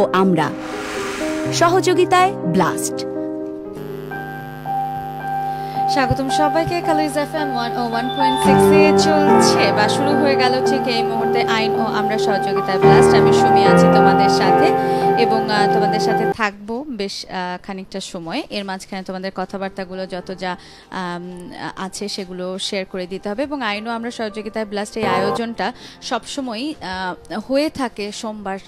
ও আমরা। সহযোগিতায় ব্লাস্ট। স্বাগতম সবাইকে colours FM one O one point সিক্সে চলছে বা শুরু হয়ে গেল ঠিক এই মুহূর্তে আইন ও আমরা সহযোগিতায় ব্লাস্ট। আমি সুমি আছি তোমাদের সাথে। এবং তোমাদের সাথে থাকব বেশ খানিকটা সময়। এর মাঝখানে তোমাদের কথাবার্তাগুলো যত যা আছে সেগুলো শেয়ার করে দিতে হবে এবং আইনও আমরা সহযোগিতায় ব্লাস্ট এই আয়োজনটা সবসময়ই হয়ে থাকে সোমবার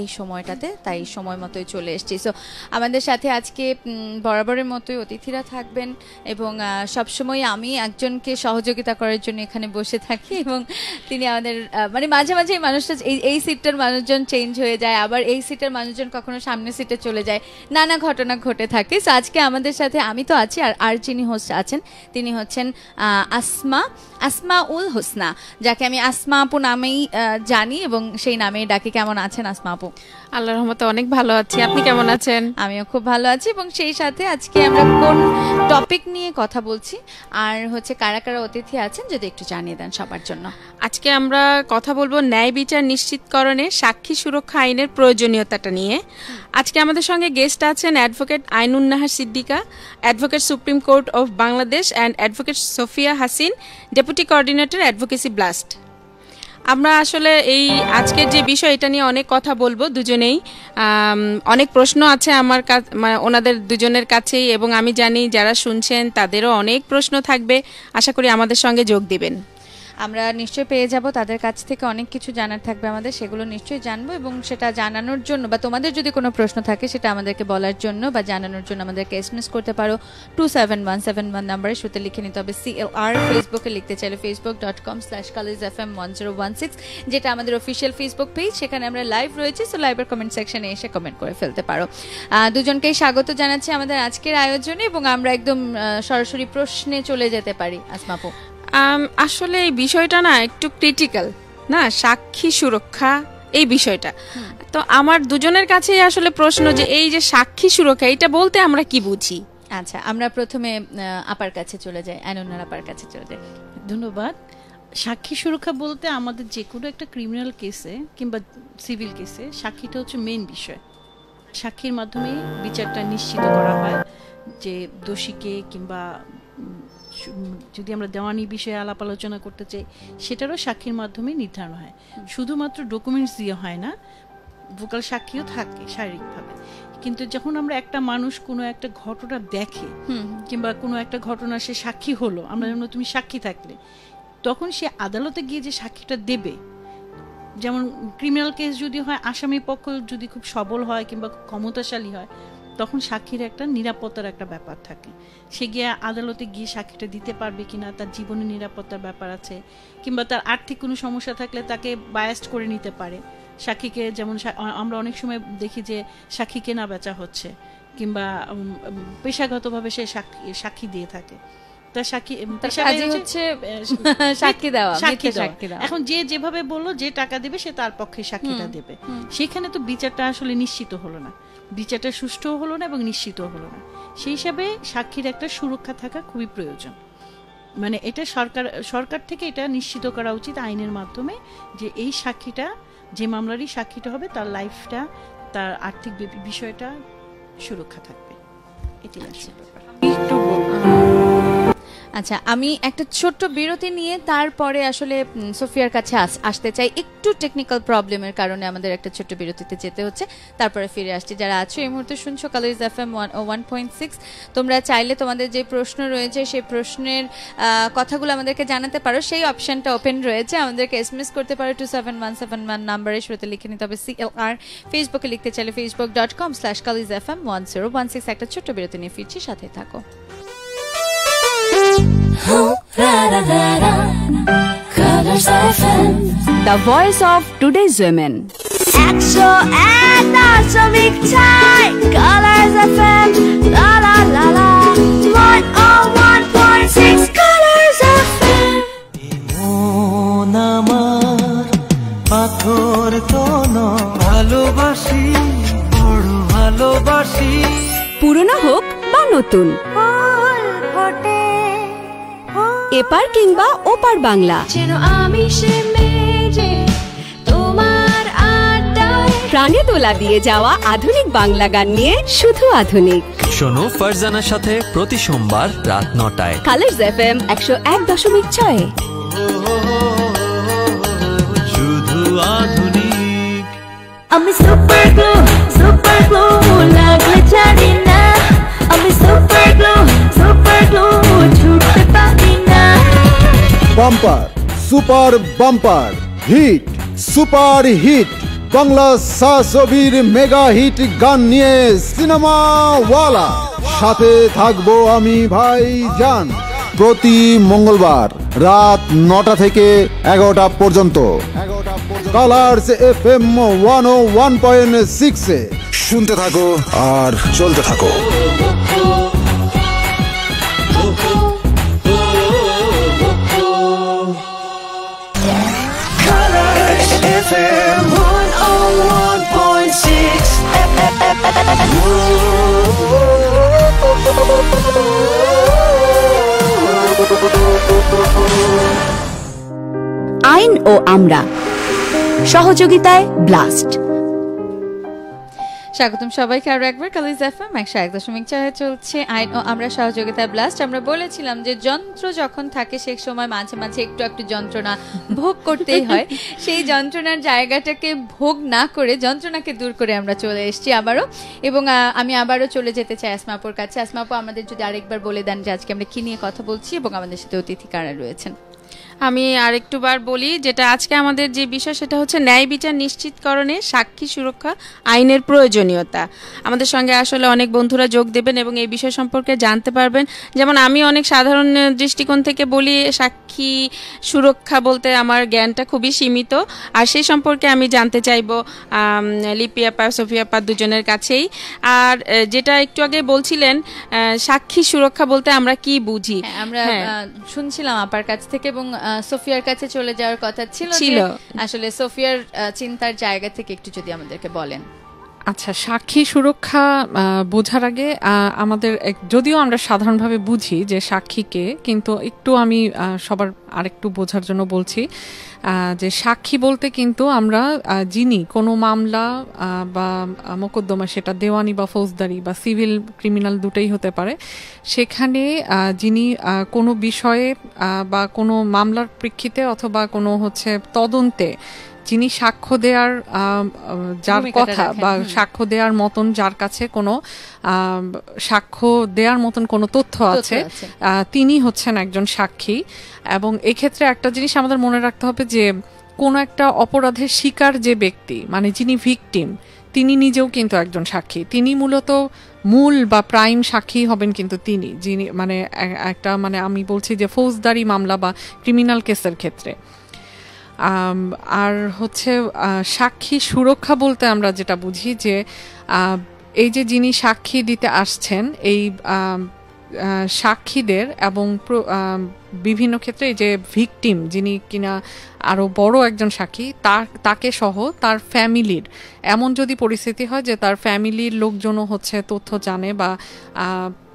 এই সময়টাতে, তাই সময় মতোই চলে এসেছি। সো আমাদের সাথে আজকে বরাবরের মতোই অতিথিরা থাকবেন এবং সবসময় আমি একজনকে সহযোগিতা করার জন্য এখানে বসে থাকি এবং তিনি আমাদের মানে মাঝে মাঝে এই মানুষটা, এই সিটটার মানুষজন চেঞ্জ হয়ে যায়, আবার এই সিটের মানুষজন কখনো সামনে সিটে চলে যায়। নানা ঘটনা ঘটে থাকে। সো আজকে আমাদের সাথে আমি তো আছি আর আর যিনি হোস্ট আছেন, তিনি হচ্ছেন আসমা। আসমা উল হোসনা যাকে আমি আসমা আপু নামেই জানি এবং সেই নামেই ডাকে। কেমন আছেন আসমা আপু? আল্লাহ রহমতে অনেক ভালো আছি। আপনি কেমন আছেন? আমিও খুব ভালো আছি এবং সেই সাথে আজকে আমরা কোন টপিক নিয়ে কথা বলছি আর হচ্ছে কারা কারা অতিথি আছেন যদি একটু জানিয়ে দেন সবার জন্য। আজকে আমরা কথা বলব ন্যায় বিচার নিশ্চিতকরণে সাক্ষী সুরক্ষা আইনের প্রয়োজনীয়তাটা নিয়ে। আজকে আমাদের সঙ্গে গেস্ট আছেন advocate Ainunnahar Siddika advocate supreme court of Bangladesh and advocate Sofia Hasin deputy coordinator advocacy BLAST আমরা আসলে এই আজকের যে বিষয়, এটা নিয়ে অনেক কথা বলব দুজনেই। অনেক প্রশ্ন আছে আমার ওনাদের দুজনের কাছেই এবং আমি জানি যারা শুনছেন তাদেরও অনেক প্রশ্ন থাকবে। আশা করি আমাদের সঙ্গে যোগ দিবেন। আমরা নিশ্চয়ই পেয়ে যাব, তাদের কাছ থেকে অনেক কিছু জানার থাকবে আমাদের, সেগুলো নিশ্চয়ই জানব এবং সেটা জানানোর জন্য বা তোমাদের যদি কোনো প্রশ্ন থাকে সেটা আমাদেরকে বলার জন্য বা জানানোর জন্য আমাদেরকে এসএমএস করতে পারো। Two seven one seven one নাম্বারে শুতে লিখে নিতে হবে সিএল আর ফেসবুকে লিখতে চাইলে Facebook dot com slash colours F M one zero one six যেটা আমাদের অফিসিয়াল ফেসবুক পেজ সেখানে আমরা লাইভ রয়েছে সো লাইভের কমেন্ট সেকশনে এসে কমেন্ট করে ফেলতে পারো। দুজনকেই স্বাগত জানাচ্ছি আমাদের আজকের আয়োজনে এবং আমরা একদম সরাসরি প্রশ্নে চলে যেতে পারি আসমাপু আসলে এই বিষয়টা না একটু ক্রিটিক্যাল না, সাক্ষী সুরক্ষা, এই বিষয়টা। তো আমার দুজনের কাছেই আসলে প্রশ্ন যে এই যে সাক্ষী সুরক্ষা, এটা বলতে আমরা কি বুঝি? আচ্ছা আমরা প্রথমে আপার কাছে চলে যাই আইনুন্নার আপার কাছে চলে যাই। ধন্যবাদ। সাক্ষী সুরক্ষা বলতে আমাদের যে কোনো একটা ক্রিমিনাল কেসে কিংবা সিভিল কেসে সাক্ষীটা হচ্ছে মেন বিষয়। সাক্ষীর মাধ্যমে বিচারটা নিশ্চিত করা হয় যে দোষীকে কিংবা যদি আমরা দেওয়ানি বিষয়ে আলাপ আলোচনা করতে চাই সেটারও সাক্ষীর মাধ্যমে নির্ধারণ হয়। শুধুমাত্র ডকুমেন্টস দিয়ে হয় না ভোকাল সাক্ষীও থাকে শারীরিকভাবে। কিন্তু যখন আমরা একটা মানুষ কোনো একটা ঘটনা দেখে কিংবা কোনো একটা ঘটনা সে সাক্ষী হলো আমরা যেমন তুমি সাক্ষী থাকলে তখন সে আদালতে গিয়ে যে সাক্ষীটা দেবে যেমন ক্রিমিনাল কেস যদি হয় আসামি পক্ষ যদি খুব সবল হয় কিংবা খুব ক্ষমতাশালী হয় তখন সাক্ষীর একটা নিরাপত্তার একটা ব্যাপার থাকে। সে গিয়ে আদালতে গিয়ে সাক্ষীটা দিতে পারবে কিনা তার জীবনের নিরাপত্তার ব্যাপার আছে কিংবা তার আর্থিক কোনো সমস্যা থাকলে তাকে বায়াস্ট করে নিতে পারে। সাক্ষীকে যেমন আমরা অনেক সময় দেখি যে সাক্ষী কেনা বেচা হচ্ছে কিংবা পেশাগতভাবে সে সাক্ষী সাক্ষী দিয়ে থাকে। তার সাক্ষী হচ্ছে, হচ্ছে সাক্ষী দেওয়া, সাক্ষী দেওয়া। সাক্ষী দেওয়া। এখন যে যেভাবে বলল যে টাকা দেবে সে তার পক্ষে সাক্ষীটা দেবে। সেখানে তো বিচারটা আসলে নিশ্চিত হলো না। বিচারটা সুষ্ঠুও হলো না এবং নিশ্চিত হলো না। সেই হিসাবে সাক্ষীর একটা সুরক্ষা থাকা খুবই প্রয়োজন। মানে এটা সরকার সরকার থেকে এটা নিশ্চিত করা উচিত আইনের মাধ্যমে যে এই সাক্ষীটা, যে মামলারই সাক্ষীটা হবে, তার লাইফটা, তার আর্থিক বিষয়টা সুরক্ষা থাকবে। এটি ব্যাপার। আচ্ছা আমি একটা ছোট্ট বিরতি নিয়ে তারপরে আসলে সোফিয়ার কাছে আস- আসতে চাই। একটু টেকনিক্যাল প্রবলেমের কারণে আমাদের একটা ছোট্ট বিরতিতে যেতে হচ্ছে। তারপরে ফিরে আসছি। যারা আছো, এই মুহূর্তে শুনছো colours F M one point six তোমরা চাইলে তোমাদের যে প্রশ্ন রয়েছে, সেই প্রশ্নের কথাগুলো আমাদেরকে জানাতে পারো। সেই অপশনটা ওপেন রয়েছে। আমাদেরকে এসএমএস করতে পারো two seven one seven one নাম্বারে শুরুতে লিখে নিতে হবে সিএল আর ফেসবুকে লিখতে চাইলে Facebook dot com slash colours F M one zero one six একটা ছোট্ট বিরতি নিয়ে ফিরছি। সাথে থাকো। The voice of today's women একশো এক দশমিক ছয় কালার্স এফএম লা লা লা লা one O one point six colours FM মন আমার পাথর তো। ভালোবাসি বড় ভালোবাসি পুরনো হোক বা নতুন এপার কিংবা ওপার বাংলা। প্রাণে দোলা দিয়ে যাওয়া আধুনিক বাংলা গান নিয়ে শুধু আধুনিক। শোনো ফারজানার সাথে প্রতি সোমবার রাত নটায়। কালার্স এফ এম একশো এক দশমিক ছয়। শুধু আধুনিক। আমি bumper, super bumper, hit, super hit, Bangla ছবির মেগা হিট গান নিয়ে সিনেমা ওয়ালা সাথে থাকব আমি ভাই জান প্রতি মঙ্গলবার রাত নটা থেকে এগারোটা পর্যন্ত। Colours F M one O one point সিক্সে শুনতে থাকো আর চলতে থাকো। আইন ও আমরা। সহযোগিতায় ব্লাস্ট। স্বাগতম সবাইকে আরও একবার কালিজ এফএম একশো এক দশমিক চারে চলছে আইন ও আমরা সহযোগিতা ব্লাস্ট। আমরা বলেছিলাম যে যন্ত্র যখন থাকে সেই সময় মাঝে মাঝে একটু একটু যন্ত্রণা ভোগ করতেই হয়। সেই যন্ত্রণার জায়গাটাকে ভোগ না করে যন্ত্রণাকে দূর করে আমরা চলে এসেছি আবারও। এবং আমি আবারও চলে যেতে চাই আসমাপুর কাছে। আসমাপু আমাদের যদি আরেকবার বলে দেন যে আজকে আমরা কি নিয়ে কথা বলছি এবং আমাদের সাথে অতিথি কারা রয়েছেন। আমি আরেকটু বার বলি যেটা আজকে আমাদের যে বিষয় সেটা হচ্ছে ন্যায় বিচার নিশ্চিতকরণে সাক্ষী সুরক্ষা আইনের প্রয়োজনীয়তা। আমাদের সঙ্গে আসলে অনেক বন্ধুরা যোগ দেবেন এবং এই বিষয় সম্পর্কে জানতে পারবেন। যেমন আমি অনেক সাধারণ দৃষ্টিকোণ থেকে বলি সাক্ষী সুরক্ষা বলতে আমার জ্ঞানটা খুবই সীমিত। আর সেই সম্পর্কে আমি জানতে চাইব আম, লিপি আপা সোফিয়া আপা দুজনের কাছেই। আর যেটা একটু আগে বলছিলেন সাক্ষী সুরক্ষা বলতে আমরা কি বুঝি? হ্যাঁ, আমরা হ্যাঁ। শুনছিলাম আপার কাছ থেকে এবং সোফিয়ার কাছে চলে যাওয়ার কথা ছিল। আসলে সোফিয়ার চিন্তার জায়গা থেকে একটু যদি আমাদেরকে বলেন আচ্ছা সাক্ষী সুরক্ষা বোঝার আগে আমাদের যদিও আমরা সাধারণভাবে বুঝি যে সাক্ষীকে কিন্তু একটু আমি সবার আরেকটু বোঝার জন্য বলছি যে সাক্ষী বলতে কিন্তু আমরা যিনি কোনো মামলা বা মোকদ্দমা, সেটা দেওয়ানি বা ফৌজদারি বা সিভিল ক্রিমিনাল দুটোই হতে পারে, সেখানে যিনি কোনো বিষয়ে বা কোনো মামলার প্রেক্ষিতে অথবা কোনো হচ্ছে তদন্তে যিনি সাক্ষ্য দেওয়ার যার কথা বা সাক্ষ্য দেওয়ার মতন যার কাছে কোনো সাক্ষ্য দেওয়ার মতন কোনো তথ্য আছে তিনি হচ্ছেন একজন সাক্ষী। এবং এক্ষেত্রে একটা জিনিস আমাদের মনে রাখতে হবে যে কোনো একটা অপরাধের শিকার যে ব্যক্তি মানে যিনি ভিকটিম তিনি নিজেও কিন্তু একজন সাক্ষী। তিনি মূলত মূল বা প্রাইম সাক্ষী হবেন কিন্তু তিনি যিনি মানে একটা মানে আমি বলছি যে ফৌজদারি মামলা বা ক্রিমিনাল কেসের ক্ষেত্রে। আর হচ্ছে সাক্ষী সুরক্ষা বলতে আমরা যেটা বুঝি যে এই যে যিনি সাক্ষী দিতে আসছেন, এই সাক্ষীদের এবং বিভিন্ন ক্ষেত্রে এই যে ভিকটিম যিনি কিনা আরও বড় একজন সাক্ষী, তার, তাকে সহ তার ফ্যামিলির, এমন যদি পরিস্থিতি হয় যে তার ফ্যামিলির লোকজনও হচ্ছে তথ্য জানে বা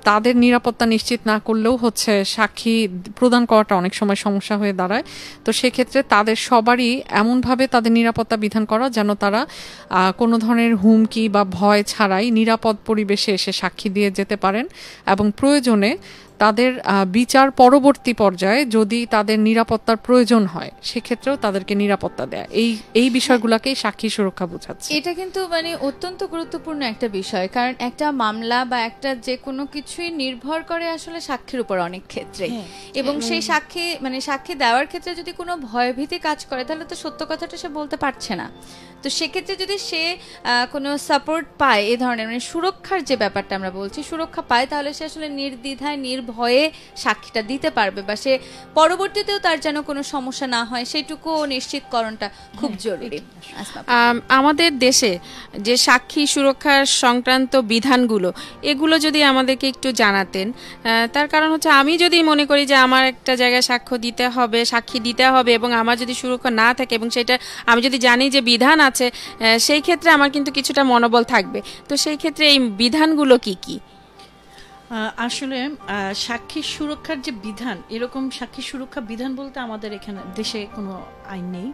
তাদের নিরাপত্তা নিশ্চিত না করলেও হচ্ছে সাক্ষী প্রদান করাটা অনেক সময় সমস্যা হয়ে দাঁড়ায়। তো সেক্ষেত্রে তাদের সবারই এমনভাবে তাদের নিরাপত্তা বিধান করা যেন তারা কোনো ধরনের হুমকি বা ভয় ছাড়াই নিরাপদ পরিবেশে এসে সাক্ষী দিয়ে যেতে পারেন এবং প্রয়োজনে তাদের বিচার পরবর্তী পর্যায়ে যদি তাদের নিরাপত্তার প্রয়োজন হয় সেক্ষেত্রেও তাদেরকে নিরাপত্তা দেয়। এই এই বিষয়গুলোকেই সাক্ষী সুরক্ষা বোঝাচ্ছে। এটা কিন্তু মানে অত্যন্ত গুরুত্বপূর্ণ একটা বিষয় কারণ একটা মামলা বা একটা যে কোনো কিছুই নির্ভর করে আসলে সাক্ষীর উপর অনেক ক্ষেত্রে এবং সেই সাক্ষী মানে সাক্ষী দেওয়ার ক্ষেত্রে যদি কোনো ভয়ভীতি কাজ করে তাহলে তো সত্য কথাটা সে বলতে পারছে না। তো সেক্ষেত্রে যদি সে কোনো সাপোর্ট পায় এ ধরনের মানে সুরক্ষার যে ব্যাপারটা আমরা বলছি সুরক্ষা পায় তাহলে সে আসলে নির্দ্বিধায় নির্ভয়ে সাক্ষীটা দিতে পারবে বা সে পরবর্তীতেও তার যেন কোনো সমস্যা না হয় সেটুকু নিশ্চিতকরণটা খুব জরুরি। আপু। আম, আমাদের দেশে যে সাক্ষী সুরক্ষার সংক্রান্ত বিধানগুলো এগুলো যদি আমাদেরকে একটু জানাতেন তার কারণ হচ্ছে আমি যদি মনে করি যে আমার একটা জায়গায় সাক্ষ্য দিতে হবে সাক্ষী দিতে হবে এবং আমার যদি সুরক্ষা না থাকে এবং সেটা আমি যদি জানি যে বিধান আছে সেই ক্ষেত্রে আমার কিন্তু কিছুটা মনোবল থাকবে। তো সেই ক্ষেত্রে এই বিধানগুলো কি কি? আসলে সাক্ষী সুরক্ষার যে বিধান এরকম সাক্ষী সুরক্ষা বিধান বলতে আমাদের এখানে দেশে কোনো আইন নেই।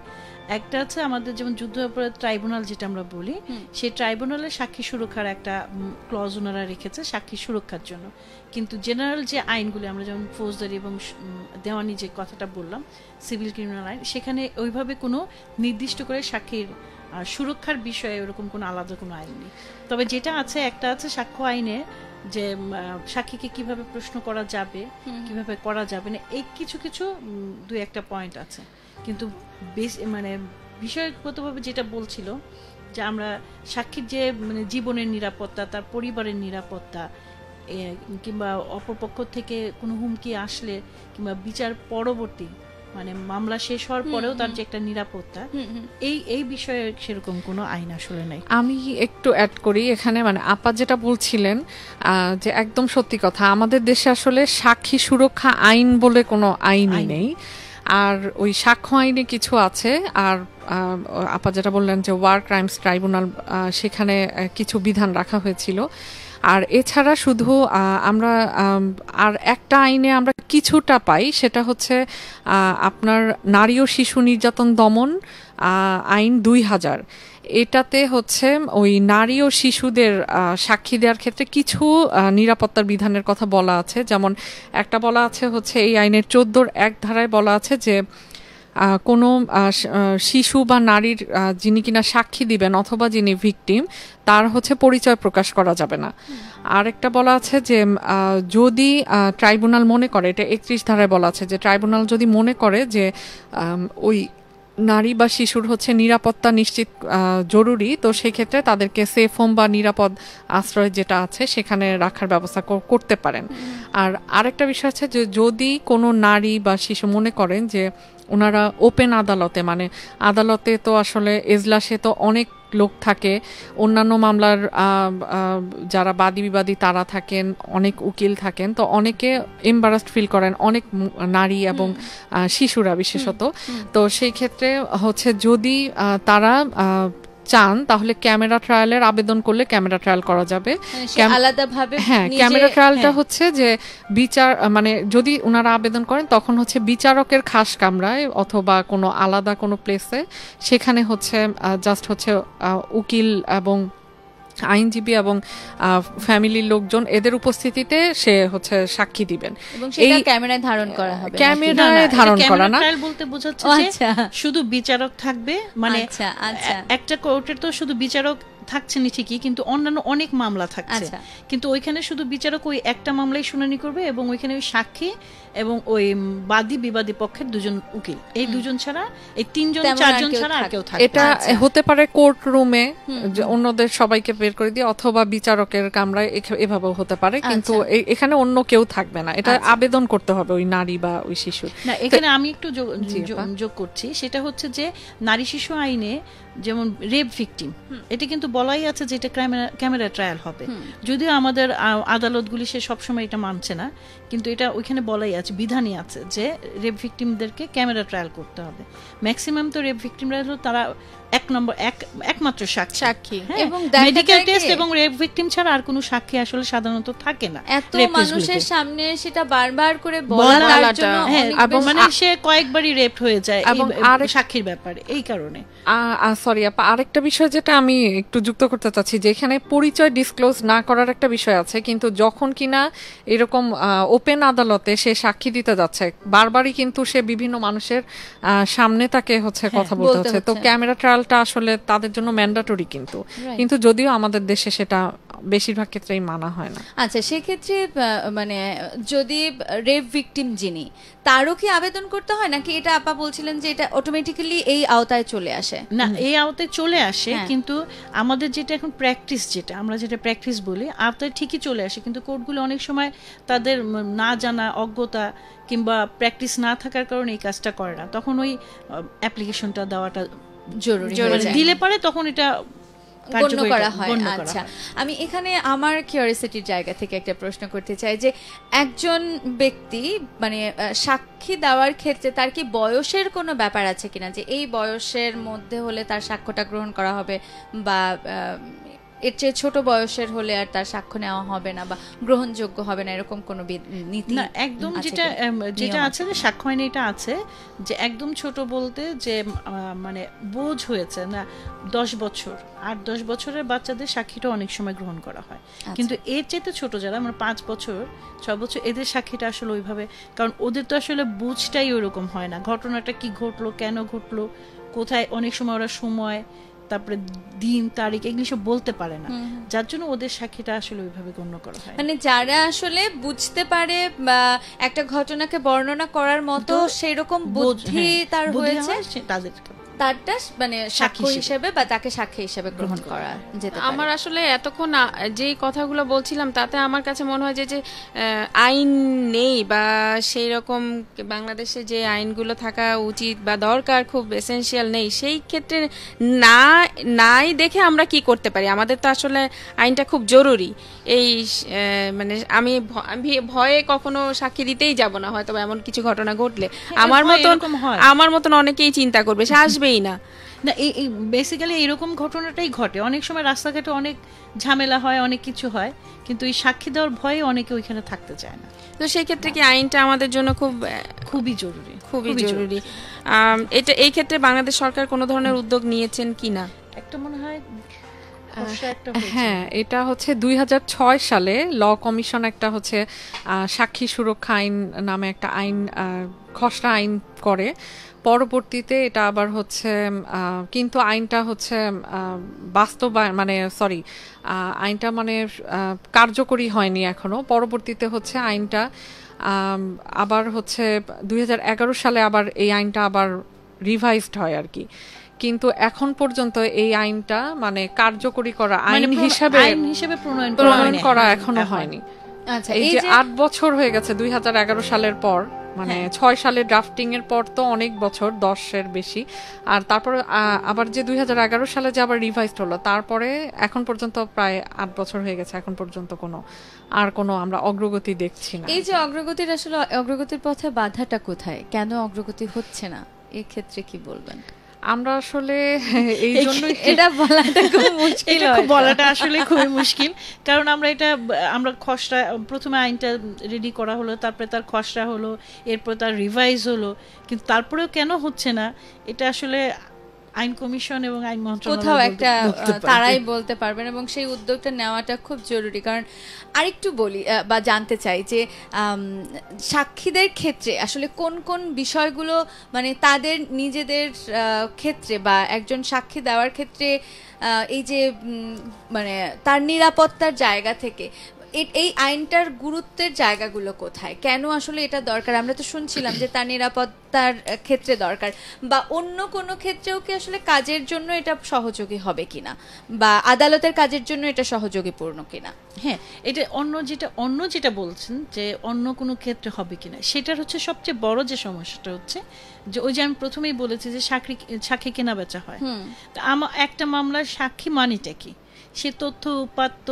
একটা আছে আমাদের যেমন যুদ্ধ অপরাধ ট্রাইব্যুনাল যেটা আমরা বলি সেই ট্রাইব্যুনালে সাক্ষী সুরক্ষার একটা ক্লজ ওনারা রেখেছে সাক্ষী সুরক্ষার জন্য। কিন্তু জেনারেল যে আইনগুলি আমরা যেমন ফৌজদারি এবং দেওয়ানি যে কথাটা বললাম সিভিল ক্রিমিনাল আইন সেখানে ওইভাবে কোনো নির্দিষ্ট করে সাক্ষীর সুরক্ষার বিষয়ে ওরকম কোনো আলাদা কোনো আইন নেই। তবে যেটা আছে একটা আছে সাক্ষ্য আইনে যে সাক্ষীকে কীভাবে প্রশ্ন করা যাবে কীভাবে করা যাবে না এই কিছু কিছু দুই একটা পয়েন্ট আছে। কিন্তু বেশ মানে বিষয়গতভাবে যেটা বলছিল যে আমরা সাক্ষীর যে মানে জীবনের নিরাপত্তা তার পরিবারের নিরাপত্তা কিংবা অপরপক্ষ থেকে কোনো হুমকি আসলে কিংবা বিচার পরবর্তী মানে মামলা শেষ হওয়ার পরেও তার যে একটা নিরাপত্তা এই এই বিষয়ে সেরকম কোনো আইন আসলে নাই। আমি একটু অ্যাড করি এখানে মানে আপা যেটা বলছিলেন যে একদম সত্যি কথা আমাদের দেশে আসলে সাক্ষী সুরক্ষা আইন বলে কোনো আইনই আইন। নেই। আর ওই সাক্ষ্য আইনে কিছু আছে আর আপা যেটা বললেন যে ওয়ার ক্রাইমস ট্রাইব্যুনাল সেখানে কিছু বিধান রাখা হয়েছিল। আর এছাড়া শুধু আমরা আর একটা আইনে আমরা কিছুটা পাই, সেটা হচ্ছে আপনার নারী ও শিশু নির্যাতন দমন আইন দুই হাজার। এটাতে হচ্ছে ওই নারী ও শিশুদের সাক্ষী দেওয়ার ক্ষেত্রে কিছু নিরাপত্তার বিধানের কথা বলা আছে। যেমন একটা বলা আছে হচ্ছে, এই আইনের চোদ্দোর এক ধারায় বলা আছে যে কোনো শিশু বা নারীর যিনি কিনা সাক্ষী দিবেন অথবা যিনি ভিকটিম, তার হচ্ছে পরিচয় প্রকাশ করা যাবে না। আরেকটা বলা আছে যে যদি ট্রাইব্যুনাল মনে করে, এটা একত্রিশ ধারায় বলা আছে যে, ট্রাইব্যুনাল যদি মনে করে যে ওই নারী বা শিশুর হচ্ছে নিরাপত্তা নিশ্চিত জরুরি, তো সেই ক্ষেত্রে তাদেরকে সেফ হোম বা নিরাপদ আশ্রয় যেটা আছে, সেখানে রাখার ব্যবস্থা কর- করতে পারেন। আর আরেকটা বিষয় আছে যে, যদি কোনো নারী বা শিশু মনে করেন যে ওনারা ওপেন আদালতে মানে আদালতে তো আসলে এজলাসে তো অনেক লোক থাকে। অন্যান্য মামলার যারা বাদী বিবাদী তারা থাকেন অনেক উকিল থাকেন। তো অনেকে এম্বারাসড ফিল করেন অনেক নারী এবং শিশুরা বিশেষত। তো সেই ক্ষেত্রে হচ্ছে যদি তারা চান তাহলে ক্যামেরা ট্রায়ালের আবেদন করলে ক্যামেরা ট্রায়াল করা যাবে মানে আলাদাভাবে হ্যাঁ ক্যামেরা ট্রায়ালটা হ্যাঁ। হচ্ছে যে বিচার মানে যদি ওনারা আবেদন করেন তখন হচ্ছে বিচারকের খাস কামরায় অথবা কোনো আলাদা কোনো প্লেসে সেখানে হচ্ছে জাস্ট হচ্ছে উকিল এবং আইনজীবী এবং ফ্যামিলির লোকজন এদের উপস্থিতিতে সে হচ্ছে সাক্ষী দিবেন এই- ক্যামেরায় ধারণ করা হবে ক্যামেরায় ধারণ করা না। বলতে বোঝাচ্ছে আচ্ছা। শুধু বিচারক থাকবে মানে আচ্ছা, আচ্ছা। একটা কোর্টের তো শুধু বিচারক থাকছেনই ঠিকই কিন্তু অন্যান্য অনেক মামলা থাকছে আচ্ছা। কিন্তু ওইখানে শুধু বিচারক ওই একটা মামলাই শুনানি করবে এবং ওইখানে ওই সাক্ষী এবং ওই বাদী বিবাদী পক্ষের দুজন উকিল এই দুজন ছাড়া এই তিনজন চারজন ছাড়া আর কেউ। থাকবে এটা আচ্ছা। হতে পারে কোর্ট রুমে অন্যদের সবাইকে বের করে দিয়ে অথবা বিচারকের কামরায় এভাবেও হতে পারে কিন্তু আচ্ছা। এখানে অন্য কেউ থাকবে না এটা। আবেদন করতে হবে ওই নারী বা ওই শিশু না এখানে আমি একটু যোগ করছি সেটা হচ্ছে যে নারী শিশু আইনে যেমন রেপ ভিকটিম এটা কিন্তু বলাই আছে যে এটা ক্যামেরা ক্যামেরা ট্রায়াল হবে। যদিও আমাদের আদালতগুলি সে সবসময় এটা মানছে না কিন্তু এটা ওইখানে বলাই আছে বিধানই আছে যে রেপ ভিকটিমদেরকে ক্যামেরা ট্রায়াল করতে হবে। ম্যাক্সিমাম তো রেপ ভিকটিমরা হলো তারা এক নম্বর এক একমাত্র সাক্ষী। সাক্ষী। হ্যাঁ, এবং মেডিকেল টেস্ট এবং রেপ ভিকটিম ছাড়া আর কোনো সাক্ষী আসলে সাধারণত থাকে না এত মানুষের সামনে সেটা বারবার করে বলা তার বলাটা, জন্য হ্যাঁ মানে সে কয়েকবারই রেপ হয়ে যায় এবং আরেক- সাক্ষীর ব্যাপারে এই কারণে। সরি আপা আরেকটা বিষয় যেটা আমি একটু যুক্ত করতে চাচ্ছি যে এখানে পরিচয় ডিসক্লোজ না করার একটা বিষয় আছে কিন্তু যখন কিনা এরকম ওপেন আদালতে সে সাক্ষী দিতে যাচ্ছে বারবারই কিন্তু সে বিভিন্ন মানুষের আহ, সামনে তাকে হচ্ছে কথা বলতে হচ্ছে। তো। ক্যামেরা ট্রায়ালটা আসলে তাদের জন্য ম্যান্ডাটরি কিন্তু। কিন্তু যদিও আমাদের দেশে সেটা বেশিরভাগ ক্ষেত্রেই মানা হয় না। আচ্ছা সেক্ষেত্রে মানে যদি রেপ ভিকটিম যিনি তারও কি আবেদন করতে হয়? নাকি এটা আপা বলছিলেন যে এটা অটোমেটিক্যালি এই আওতায় চলে আসে? না এই আওতায় চলে আসে হ্যাঁ। কিন্তু আমাদের যেটা এখন প্র্যাকটিস যেটা আমরা যেটা প্র্যাকটিস বলি আওতায় ঠিকই চলে আসে কিন্তু কোর্টগুলো অনেক সময় তাদের না জানা অজ্ঞতা কিংবা প্র্যাকটিস না থাকার কারণে এই কাজটা করে না। তখন ওই অ্যাপ্লিকেশনটা দেওয়াটা জরুরি। দিলে পারে তখন এটা গণ্য করা হয় আচ্ছা। আমি এখানে আমার কিউরিয়াসিটির জায়গা থেকে একটা প্রশ্ন করতে চাই যে একজন ব্যক্তি মানে সাক্ষী দেওয়ার ক্ষেত্রে তার কি বয়সের কোনো ব্যাপার আছে কিনা? যে এই বয়সের মধ্যে হলে তার সাক্ষ্যটা গ্রহণ করা হবে বা এর চেয়ে ছোট বয়সের হলে আর তার সাক্ষ্য নেওয়া হবে না বা গ্রহণযোগ্য হবে না এরকম কোনো নীতি না একদম যেটা যেটা আছে যে সাক্ষ্য আইনে এটা আছে যে একদম ছোট বলতে যে মানে বোঝ হয়েছে না দশ বছর আর দশ বছরের বাচ্চাদের সাক্ষীটা অনেক সময় গ্রহণ করা হয়। আচ্ছা। কিন্তু এর চেয়ে ছোট যারা মানে পাঁচ বছর ছ বছর এদের সাক্ষীটা আসলে ওইভাবে কারণ ওদের তো আসলে বুঝটাই ওরকম হয় না ঘটনাটা কি ঘটলো কেন ঘটলো কোথায় অনেক সময় ওরা সময় তারপরে দিন তারিখ এগুলি সব বলতে পারে না। যার জন্য ওদের সাক্ষীটা আসলে ওইভাবে গণ্য করা হয়। মানে যারা আসলে বুঝতে পারে বা একটা ঘটনাকে বর্ণনা করার মতো সেরকম সেই রকম বুদ্ধি হ্যাঁ, তার হয়েছে? হয় তাদের তারটা মানে সাক্ষ্য হিসেবে। বা তাকে সাক্ষী হিসেবে গ্রহণ করা যেতে আমার আসলে এতক্ষণ যেই কথাগুলো বলছিলাম তাতে আমার কাছে মনে হয় যে যে আইন নেই বা সেই রকম বাংলাদেশে যে আইনগুলো থাকা উচিত বা দরকার খুব এসেনশিয়াল নেই সেই ক্ষেত্রে না নাই দেখে আমরা কি করতে পারি? আমাদের তো আসলে আইনটা খুব জরুরি। এই মানে আমি ভ- ভয়ে কখনো সাক্ষী দিতেই যাব না হয়তো বা এমন কিছু ঘটনা ঘটলে। আমার মতন আমার মতন অনেকেই চিন্তা করবে সে আসবেই না। না এই বেসিক্যালি এরকম ঘটনাটাই ঘটে। অনেক সময় রাস্তাঘাটে অনেক ঝামেলা হয় অনেক কিছু হয় কিন্তু এই সাক্ষী দেওয়ার ভয়ে অনেকে ওইখানে থাকতে চায় না। তো সেই ক্ষেত্রে কি আইনটা আমাদের জন্য খুব খুবই জরুরি খুবই জরুরি। এটা এই ক্ষেত্রে বাংলাদেশ সরকার কোনো ধরনের উদ্যোগ নিয়েছেন কিনা একটা মনে হয়। হ্যাঁ এটা হচ্ছে দুই হাজার ছয় সালে ল কমিশন একটা হচ্ছে আহ, সাক্ষী সুরক্ষা আইন নামে একটা আইন খসড়া আইন করে। পরবর্তীতে এটা আবার হচ্ছে কিন্তু আইনটা হচ্ছে বাস্তবায়ন মানে সরি আইনটা মানে কার্যকরী হয়নি এখনও। পরবর্তীতে হচ্ছে আইনটা আবার হচ্ছে দুই হাজার এগারো সালে আবার এই আইনটা আবার রিভাইজড হয় আর কি। কিন্তু এখন পর্যন্ত এই আইনটা মানে কার্যকরী করা মানে আইন হিসাবে আইন হিসেবে প্রণয়ন করা এখনও। হয়নি। আচ্ছা এই যে আট বছর হয়ে গেছে দুই হাজার এগারো সালের পর। মানে হ্যাঁ। ছয় সালে ড্রাফটিং এর পর তো অনেক বছর দশের বেশি। আর তারপরে আবার যে দুই হাজার এগারো সালে যে আবার রিভাইজড হলো তারপরে এখন পর্যন্ত প্রায় আট বছর হয়ে গেছে এখন পর্যন্ত কোনো আর কোনো আমরা অগ্রগতি দেখছি না। এই যে অগ্রগতির আসলে অগ্রগতির পথে বাধাটা কোথায়? কেন অগ্রগতি হচ্ছে না? এক্ষেত্রে কি বলবেন? আমরা আসলে এই জন্যই এটা বলাটা খুব মুশকিল এটা খুব বলাটা আসলে খুবই মুশকিল। কারণ আমরা এটা আমরা খসড়া প্রথমে আইনটা রেডি করা হলো তারপরে তার খসড়া হলো এরপর তার রিভাইজ হলো কিন্তু তারপরেও কেন হচ্ছে না? এটা আসলে আইন কমিশন এবং আইন মন্ত্রণালয় কোথাও একটা। তারাই বলতে পারবেন এবং সেই উদ্যোগটা নেওয়াটা খুব জরুরি কারণ আরেকটু বলি বা জানতে চাই যে সাক্ষীদের ক্ষেত্রে আসলে কোন কোন বিষয়গুলো মানে তাদের নিজেদের ক্ষেত্রে বা একজন সাক্ষী দেওয়ার ক্ষেত্রে এই যে মানে তার নিরাপত্তার জায়গা থেকে এই আইনটার গুরুত্বের জায়গাগুলো কোথায়? কেন আসলে এটা দরকার? আমরা তো শুনছিলাম যে তার নিরাপত্তার ক্ষেত্রে দরকার। বা অন্য কোনো ক্ষেত্রেও কি আসলে কাজের জন্য এটা সহযোগী হবে কিনা? বা আদালতের কাজের জন্য এটা সহযোগীপূর্ণ কিনা? হ্যাঁ এটা অন্য যেটা অন্য যেটা বলছেন যে অন্য কোনো ক্ষেত্রে হবে কিনা সেটার হচ্ছে সবচেয়ে বড় যে সমস্যাটা হচ্ছে যে ওই যে আমি প্রথমেই বলেছি যে সাক্ষী সাক্ষী কেনা বেচা হয় তা আমার একটা মামলার সাক্ষী মানিটা কি? সে তথ্য উপাত্ত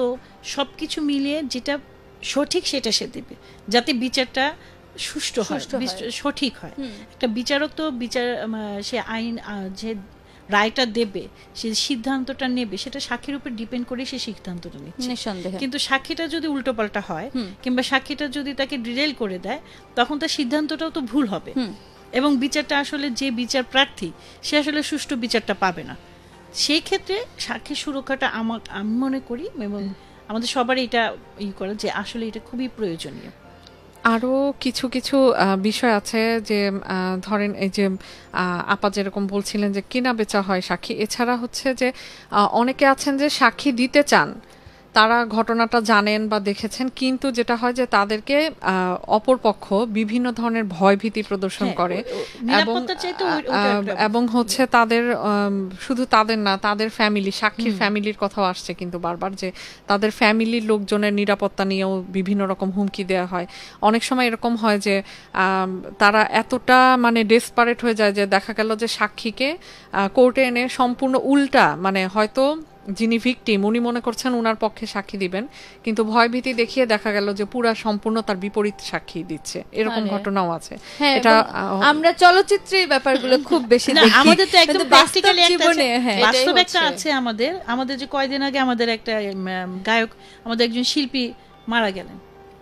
সবকিছু মিলিয়ে যেটা সঠিক সেটা সে দেবে যাতে বিচারটা সুষ্ঠু হয় সঠিক হয়। একটা বিচারক তো বিচার সে আইন যে রায়টা দেবে সে সিদ্ধান্তটা নেবে সেটা সাক্ষীর উপর ডিপেন্ড করে সে সিদ্ধান্তটা নিচ্ছে। কিন্তু সাক্ষীটা যদি উল্টোপাল্টা হয় কিংবা সাক্ষীটা যদি তাকে ডিরেল করে দেয় তখন তার সিদ্ধান্তটাও তো ভুল হবে। এবং বিচারটা আসলে যে বিচার প্রার্থী সে আসলে সুষ্ঠু বিচারটা পাবে না। সেই ক্ষেত্রে সাক্ষী সুরক্ষাটা আমার আমি মনে করি এবং আমাদের সবার এটা ই করা যে আসলে এটা খুবই প্রয়োজনীয়। আরও কিছু কিছু বিষয় আছে যে ধরেন এই যে আপা যেরকম বলছিলেন যে কেনা বেচা হয় সাক্ষী। এছাড়া হচ্ছে যে অনেকে আছেন যে সাক্ষী দিতে চান তারা ঘটনাটা জানেন বা দেখেছেন কিন্তু যেটা হয় যে তাদেরকে অপরপক্ষ বিভিন্ন ধরনের ভয়ভীতি প্রদর্শন হ্যাঁ, করে এবং এবং হচ্ছে তাদের শুধু তাদের না তাদের ফ্যামিলি সাক্ষীর ফ্যামিলির কথাও আসছে কিন্তু বারবার যে তাদের ফ্যামিলির লোকজনের নিরাপত্তা নিয়েও বিভিন্ন রকম হুমকি দেওয়া হয়। অনেক সময় এরকম হয় যে তারা এতটা মানে ডেসপারেট হয়ে যায় যে দেখা গেল যে সাক্ষীকে কোর্টে এনে সম্পূর্ণ উল্টা মানে হয়তো যিনি ভিকটিম উনি মনে করছেন উনার পক্ষে সাক্ষী দিবেন কিন্তু ভয়ভীতি দেখিয়ে দেখা গেল যে পুরা সম্পূর্ণ তার বিপরীত সাক্ষী দিচ্ছে। এরকম ঘটনাও আছে। হ্যাঁ এটা আমরা চলচ্চিত্রে ব্যাপারগুলো খুব বেশি না দেখি। আমাদের তো একদম প্র্যাকটিক্যালি জীবনে আছে, হ্যাঁ বাস্তব একটা আছে আমাদের। আমাদের যে কয়দিন আগে আমাদের একটা গায়ক আমাদের একজন শিল্পী মারা গেলেন।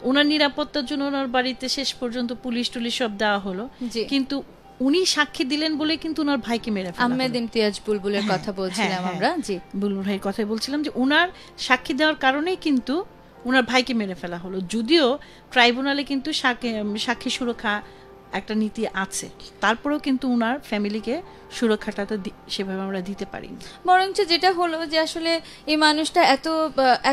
ওনার নিরাপত্তার জন্য ওনার বাড়িতে শেষ পর্যন্ত পুলিশ টুলিশ সব দেওয়া হলো। কিন্তু উনি সাক্ষী দিলেন বলে কিন্তু ওনার ভাইকে মেরে ফেলা আহমেদ। ইমতিয়াজ বুলবুলের হ্যাঁ, কথা বলছিলাম হ্যাঁ, আমরা জি। বুলবুল ভাইয়ের কথাই বলছিলাম যে ওনার সাক্ষী দেওয়ার কারণেই কিন্তু ওনার ভাইকে মেরে ফেলা হলো। যদিও ট্রাইব্যুনালে কিন্তু সাক্ষী সুরক্ষা একটা নীতি আছে। তারপরেও কিন্তু ওনার ফ্যামিলিকে সুরক্ষাটা তো সেভাবে আমরা দিতে পারিনি। বরঞ্চ যেটা হলো যে আসলে এই মানুষটা এত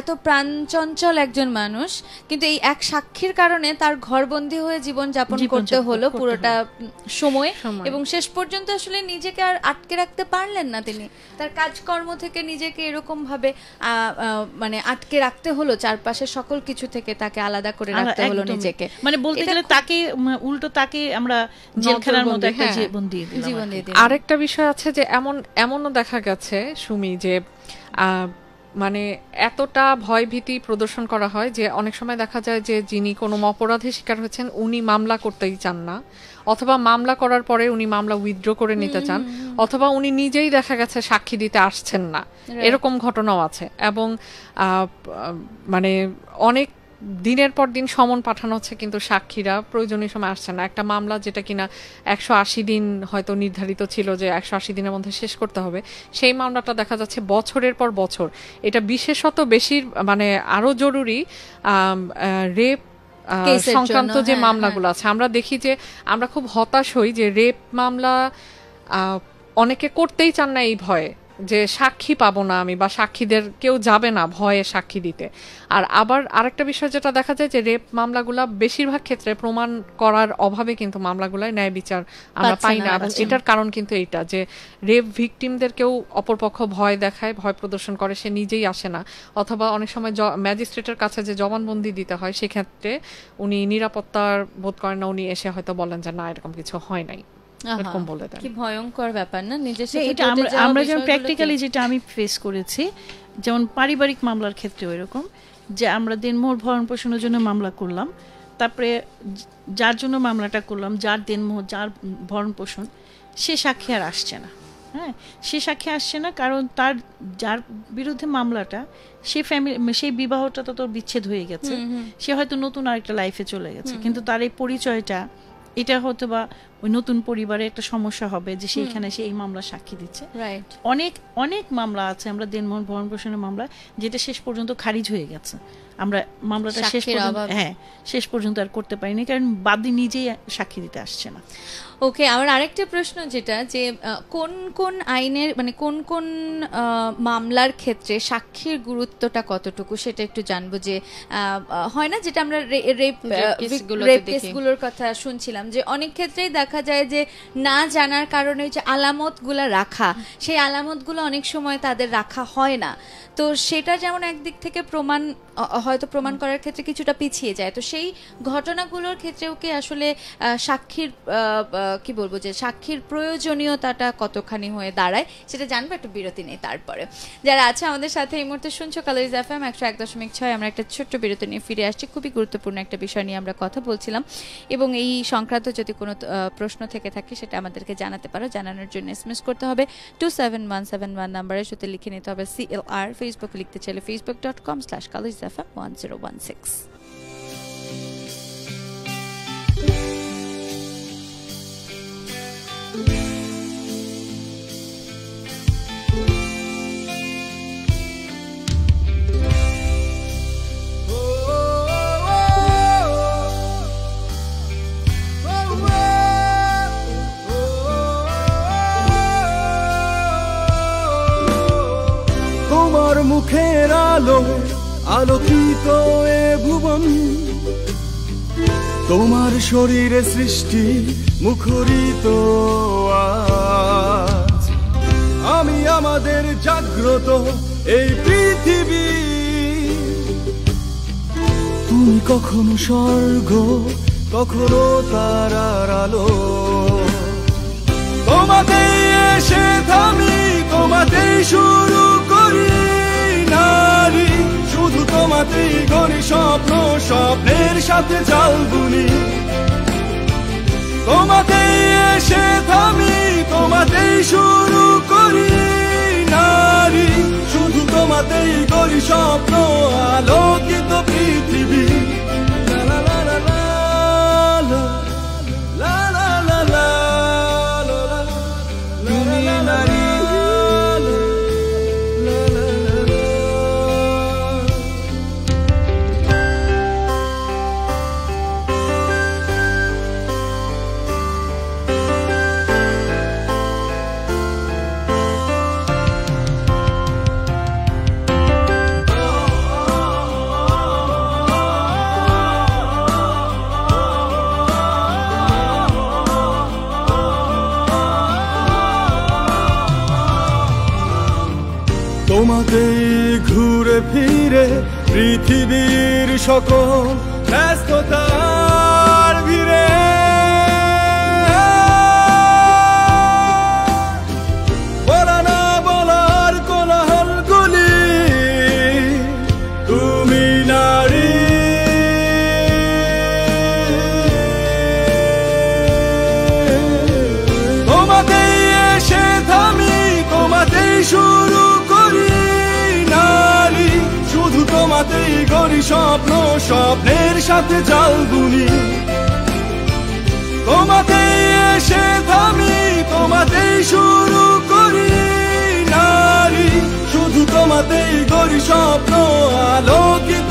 এত প্রাণচঞ্চল একজন মানুষ কিন্তু এই এক সাক্ষীর কারণে তার ঘরবন্দি হয়ে জীবন যাপন করতে হলো পুরোটা সময়। এবং শেষ পর্যন্ত আসলে নিজেকে আর আটকে রাখতে পারলেন না তিনি। তার কাজকর্ম থেকে নিজেকে এরকম ভাবে মানে আটকে রাখতে হলো চারপাশে সকল কিছু থেকে তাকে আলাদা করে রাখতে হলো নিজেকে। মানে বলতে গেলে তাকে উল্টো তাকে আমরা জেলখানার মতো একটা হ্যাঁ। জীবন দিয়ে দিলাম। আরেকটা বিষয় আছে যে এমন এমনও দেখা গেছে সুমি যে মানে এতটা ভয়ভীতি প্রদর্শন করা হয় যে অনেক সময় দেখা যায় যে যিনি কোনো অপরাধের শিকার হয়েছেন উনি মামলা করতেই চান না। অথবা মামলা করার পরে উনি মামলা উইথড্র করে নিতে চান অথবা উনি নিজেই দেখা গেছে সাক্ষী দিতে আসছেন না। এরকম ঘটনাও আছে। এবং আহ, মানে অনেক দিনের পর দিন সমন পাঠানো হচ্ছে কিন্তু সাক্ষীরা প্রয়োজনীয় সময় আসছে না। একটা মামলা যেটা কিনা একশো আশি দিন হয়তো নির্ধারিত ছিল যে একশো আশি দিনের মধ্যে শেষ করতে হবে সেই মামলাটা দেখা যাচ্ছে বছরের পর বছর। এটা বিশেষত বেশি মানে আরও জরুরি রেপ সংক্রান্ত যে হ্যাঁ, মামলাগুলো আছে আমরা দেখি যে আমরা খুব হতাশ হই যে রেপ মামলা আহ, অনেকে করতেই চান না এই ভয়ে। যে সাক্ষী পাবো না আমি বা সাক্ষীদের কেউ যাবে না ভয়ে সাক্ষী দিতে। আর আবার আরেকটা বিষয় যেটা দেখা যায় যে রেপ মামলাগুলা বেশিরভাগ ক্ষেত্রে প্রমাণ করার অভাবে কিন্তু মামলাগুলায় ন্যায় বিচার আমরা পাই না, এবং এটার কারণ কিন্তু এইটা যে রেপ ভিকটিমদেরকেও অপরপক্ষ ভয় দেখায় ভয় প্রদর্শন করে সে নিজেই আসে না। অথবা অনেক সময় ম্যাজিস্ট্রেটের কাছে যে জবানবন্দি দিতে হয় সেক্ষেত্রে উনি নিরাপত্তার বোধ করেন না উনি এসে হয়তো বলেন যে না এরকম কিছু হয় নাই। এরকম বলে দেন। কি ভয়ঙ্কর ব্যাপার না? নিজের সাথে এটা আমরা যেমন প্র্যাকটিক্যালি যেটা আমি ফেস করেছি যেমন পারিবারিক মামলার ক্ষেত্রেও এরকম যে আমরা দিনমোহর ভরণ পোষণের জন্য মামলা করলাম তারপরে যার জন্য মামলাটা করলাম যার দিনমোহর যার ভরণ পোষণ সে সাক্ষী আর আসছে না। হ্যাঁ সে সাক্ষী আসছে না কারণ তার যার বিরুদ্ধে মামলাটা সে ফ্যামিলি সেই বিবাহটা তো তোর বিচ্ছেদ হয়ে গেছে। সে হয়তো নতুন আরেকটা লাইফে চলে গেছে। কিন্তু তার এই পরিচয়টা এটা হয়তো বা ওই নতুন পরিবারে একটা সমস্যা হবে যে সেইখানে সে এই মামলা সাক্ষী দিচ্ছে। অনেক অনেক মামলা আছে আমরা দেনমোহন ভরণ পোষণের মামলা যেটা শেষ পর্যন্ত খারিজ হয়ে গেছে। আমরা মামলাটা শেষ পর্যন্ত হ্যাঁ শেষ পর্যন্ত আর করতে পারিনি কারণ বাদী নিজেই সাক্ষী দিতে আসছে না। ওকে আমার আরেকটা প্রশ্ন যেটা যে কোন কোন আইনের মানে কোন কোন আহ, মামলার ক্ষেত্রে সাক্ষীর গুরুত্বটা কতটুকু সেটা একটু জানব যে হয় না যেটা আমরা রেপ রেপ কেসগুলোর কথা শুনছিলাম যে অনেক ক্ষেত্রেই দেখা যায় যে না জানার কারণে যে আলামতগুলো রাখা সেই আলামতগুলো অনেক সময় তাদের রাখা হয় না। তো সেটা যেমন একদিক থেকে প্রমাণ হয়তো প্রমাণ করার ক্ষেত্রে কিছুটা পিছিয়ে যায়। তো সেই ঘটনাগুলোর ক্ষেত্রেও কি আসলে সাক্ষীর কি বলব যে সাক্ষীর প্রয়োজনীয়তাটা কতখানি হয়ে দাঁড়ায় সেটা জানব একটু বিরতি নেই তারপরে। যারা আছে আমাদের সাথে এই মুহূর্তে শুনছো কালারিজ এফ এম একশো এক দশমিক ছয় আমরা একটা ছোট্ট বিরতি নিয়ে ফিরে আসছি। খুবই গুরুত্বপূর্ণ একটা বিষয় নিয়ে আমরা কথা বলছিলাম। এবং এই সংক্রান্ত যদি কোনো প্রশ্ন থেকে থাকে, সেটা আমাদেরকে জানাতে পারো। জানানোর জন্য এসএমএস করতে হবে two seven one seven one নাম্বারের সাথে লিখে নিতে হবে সিএলআর ফেসবুক লিখতে চাইলে Facebook dot com slash colours one zero one six মুখের আলো, আলোকিত এ ভুবন। তোমার শরীরে সৃষ্টি মুখরিত আমি আমাদের জাগ্রত এই পৃথিবী। তুমি কখনো স্বর্গ, কখনো তারার আলো। তোমাতেই এসে থামি তোমাতেই শুরু করি। নারী, শুধু তোমাতেই গড়ি স্বপ্ন, স্বপ্নের সাথে যাও বুনি। তোমাতেই এসে থামি, তোমাতেই শুরু করি। নারী, শুধু তোমাতেই গড়ি স্বপ্ন, আলোকিত jogou, resto da সাথে চাল বুনি তোমাতেই এসে থামি তোমাতেই শুরু করি। নারী, শুধু তোমাতেই গড়ি স্বপ্ন, আলোকিত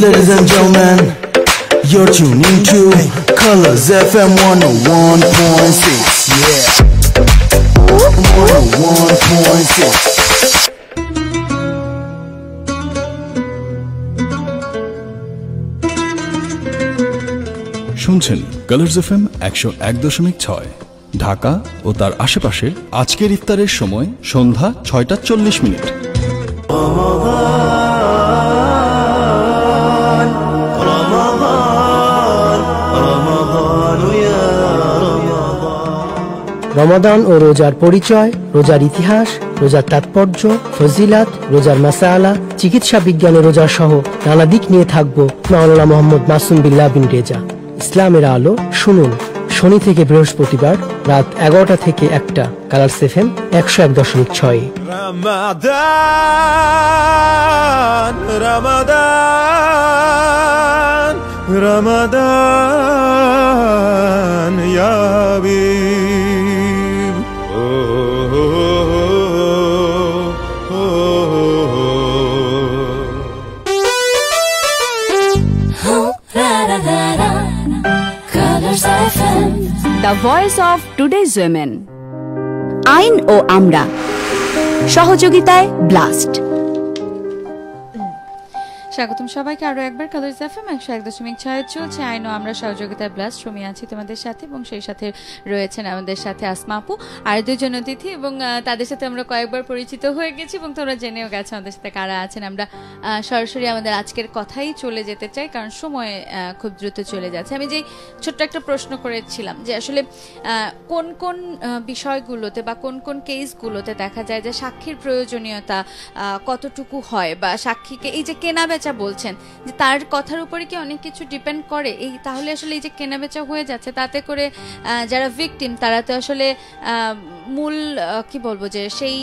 Ladies and gentlemen, you're tuning to Colors FM 101.6. Yeah. 101.6. শুনছেন কালার্স এফ এম একশো এক দশমিক ছয় ঢাকা ও তার আশেপাশের আজকের ইফতারের সময় সন্ধ্যা ছয়টা চল্লিশ মিনিট রমাদান ও রোজার পরিচয় রোজার ইতিহাস রোজার তাৎপর্য ফজিলাত রোজার মাসালা চিকিৎসা বিজ্ঞানে রোজা সহ নানা দিক নিয়ে থাকব মাওলানা মোহাম্মদ মাসুম বিল্লাহ বিন রেজা। ইসলামের আলো শুনুন। শনি থেকে বৃহস্পতিবার রাত এগারোটা থেকে একটা কালার সেফেম একশো এক দশমিক ছয়। Ramadan, Ramadan, Ya the voice of today's women আইন ও আমরা। সহযোগিতায় ব্লাস্ট। স্বাগতম সবাইকে। আরও একবার কালার্স এফএম একশো এক দশমিক ছয় চলছে। আইন আমরা সহযোগিতায় ব্লাস্ট শ্রমী আছি তোমাদের সাথে এবং সেই সাথে রয়েছেন আমাদের সাথে আসমা আপু, আর দুজন অতিথি এবং তাদের সাথে আমরা কয়েকবার পরিচিত হয়ে গেছি এবং তোমরা জেনেও গেছো আমাদের সাথে কারা আছেন। আমরা সরাসরি আমাদের আজকের কথাই চলে যেতে চাই কারণ সময় খুব দ্রুত চলে যাচ্ছে। আমি যেই ছোট্ট একটা প্রশ্ন করেছিলাম যে আসলে কোন কোন বিষয়গুলোতে বা কোন কোন কেসগুলোতে দেখা যায় যে সাক্ষীর প্রয়োজনীয়তা কতটুকু হয় বা সাক্ষীকে এই যে কেনা বেচা বলছেন যে তার কথার উপরে কি অনেক কিছু ডিপেন্ড করে? এই তাহলে আসলে এই যে কেনা বেচা হয়ে যাচ্ছে, তাতে করে যারা ভিকটিম তারা তো আসলে মূল কি বলব যে সেই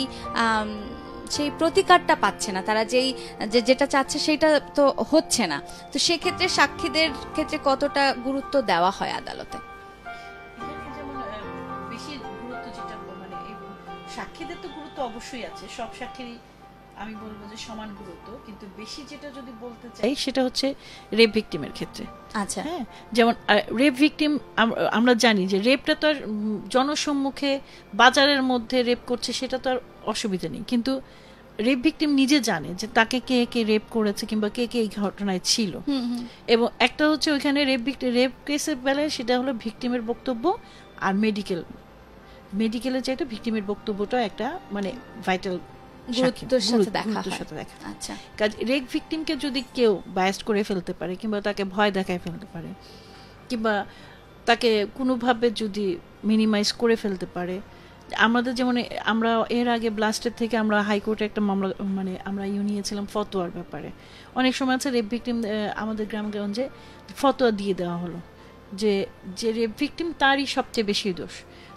সেই প্রতিকারটা পাচ্ছে না। তারা যেই, যে যেটা চাচ্ছে সেটা তো হচ্ছে না। তো সেক্ষেত্রে সাক্ষীদের ক্ষেত্রে কতটা গুরুত্ব দেওয়া হয় আদালতে? যেটা মানে সাক্ষীদের তো গুরুত্ব অবশ্যই আছে। সব সাক্ষীরই আমি বলব যে সমান গুরুত্ব কিন্তু বেশি যেটা যদি বলতে চাই সেটা হচ্ছে রেপ ভিকটিমের ক্ষেত্রে। আচ্ছা। হ্যাঁ? যেমন রেপ ভিকটিম আমরা জানি যে রেপটা তো আর জনসম্মুখে বাজারের মধ্যে রেপ করছে সেটা তো আর অসুবিধা নেই। কিন্তু রেপ ভিকটিম নিজে জানে যে তাকে কে কে রেপ করেছে কিংবা কে কে এই ঘটনায় ছিল। এবং একটা হচ্ছে ওইখানে রেপ রেপ কেসের বেলায় সেটা হলো ভিকটিমের বক্তব্য আর মেডিকেল মেডিকেলের চাইতে ভিকটিমের বক্তব্যটা একটা মানে ভাইটাল গুরুত্বের সাথে দেখা হয়। আচ্ছা। কাজ রেক ভিকটিমকে যদি কেউ বায়াস্ট করে ফেলতে পারে কিংবা তাকে ভয় দেখায় ফেলতে পারে কিংবা তাকে কোনোভাবে যদি মিনিমাইজ করে ফেলতে পারে আমাদের যেমন আমরা এর আগে ব্লাস্টের থেকে আমরা হাইকোর্টে একটা মামলা মানে আমরা ইউ নিয়েছিলাম ফতোয়ার ব্যাপারে। অনেক সময় আছে রেপ ভিকটিম আমাদের গ্রামগঞ্জে ফতোয়া দিয়ে দেওয়া হলো যে যে রেপ ভিকটিম তারই সবচেয়ে বেশি দোষ।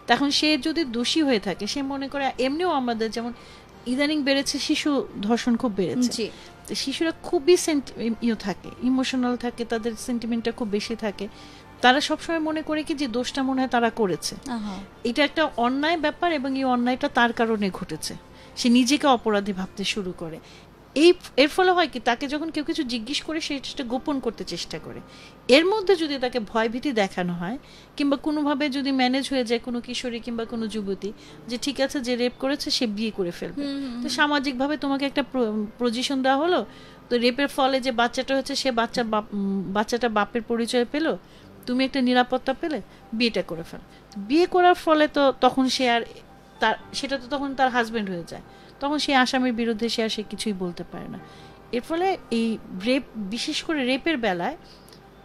তখন সে যদি দোষী হয়ে থাকে সে মনে করে এমনিও আমাদের যেমন ইদানিং বেড়েছে শিশু ধর্ষণ খুব বেড়েছে। শিশুরা খুবই ইয়ে থাকে ইমোশনাল থাকে তাদের সেন্টিমেন্টটা খুব বেশি থাকে। তারা সবসময় মনে করে কি যে দোষটা মনে হয় তারা করেছে। এটা একটা অন্যায় ব্যাপার এবং এই অন্যায়টা তার কারণে ঘটেছে। সে নিজেকে অপরাধী ভাবতে শুরু করে। এই এর ফলে হয় কি তাকে যখন কেউ কিছু জিজ্ঞেস করে সে সেটা গোপন করতে চেষ্টা করে। এর মধ্যে যদি তাকে ভয়ভীতি দেখানো হয় কিংবা কোনোভাবে যদি ম্যানেজ হয়ে যায় কোনো কিশোরী কিংবা কোনো যুবতী যে ঠিক আছে যে রেপ করেছে সে বিয়ে করে ফেলবে। তো সামাজিকভাবে তোমাকে একটা পজিশন দেওয়া হলো তো রেপের ফলে যে বাচ্চাটা হচ্ছে সে বাচ্চা বাচ্চাটা বাপের পরিচয় পেল তুমি একটা নিরাপত্তা পেলে বিয়েটা করে ফেল। বিয়ে করার ফলে তো তখন সে আর তার সেটা তো তখন তার হাজবেন্ড হয়ে যায়। তখন সেই আসামির বিরুদ্ধে সে আর সে কিছুই বলতে পারে না। এর ফলে এই রেপ বিশেষ করে রেপের বেলায়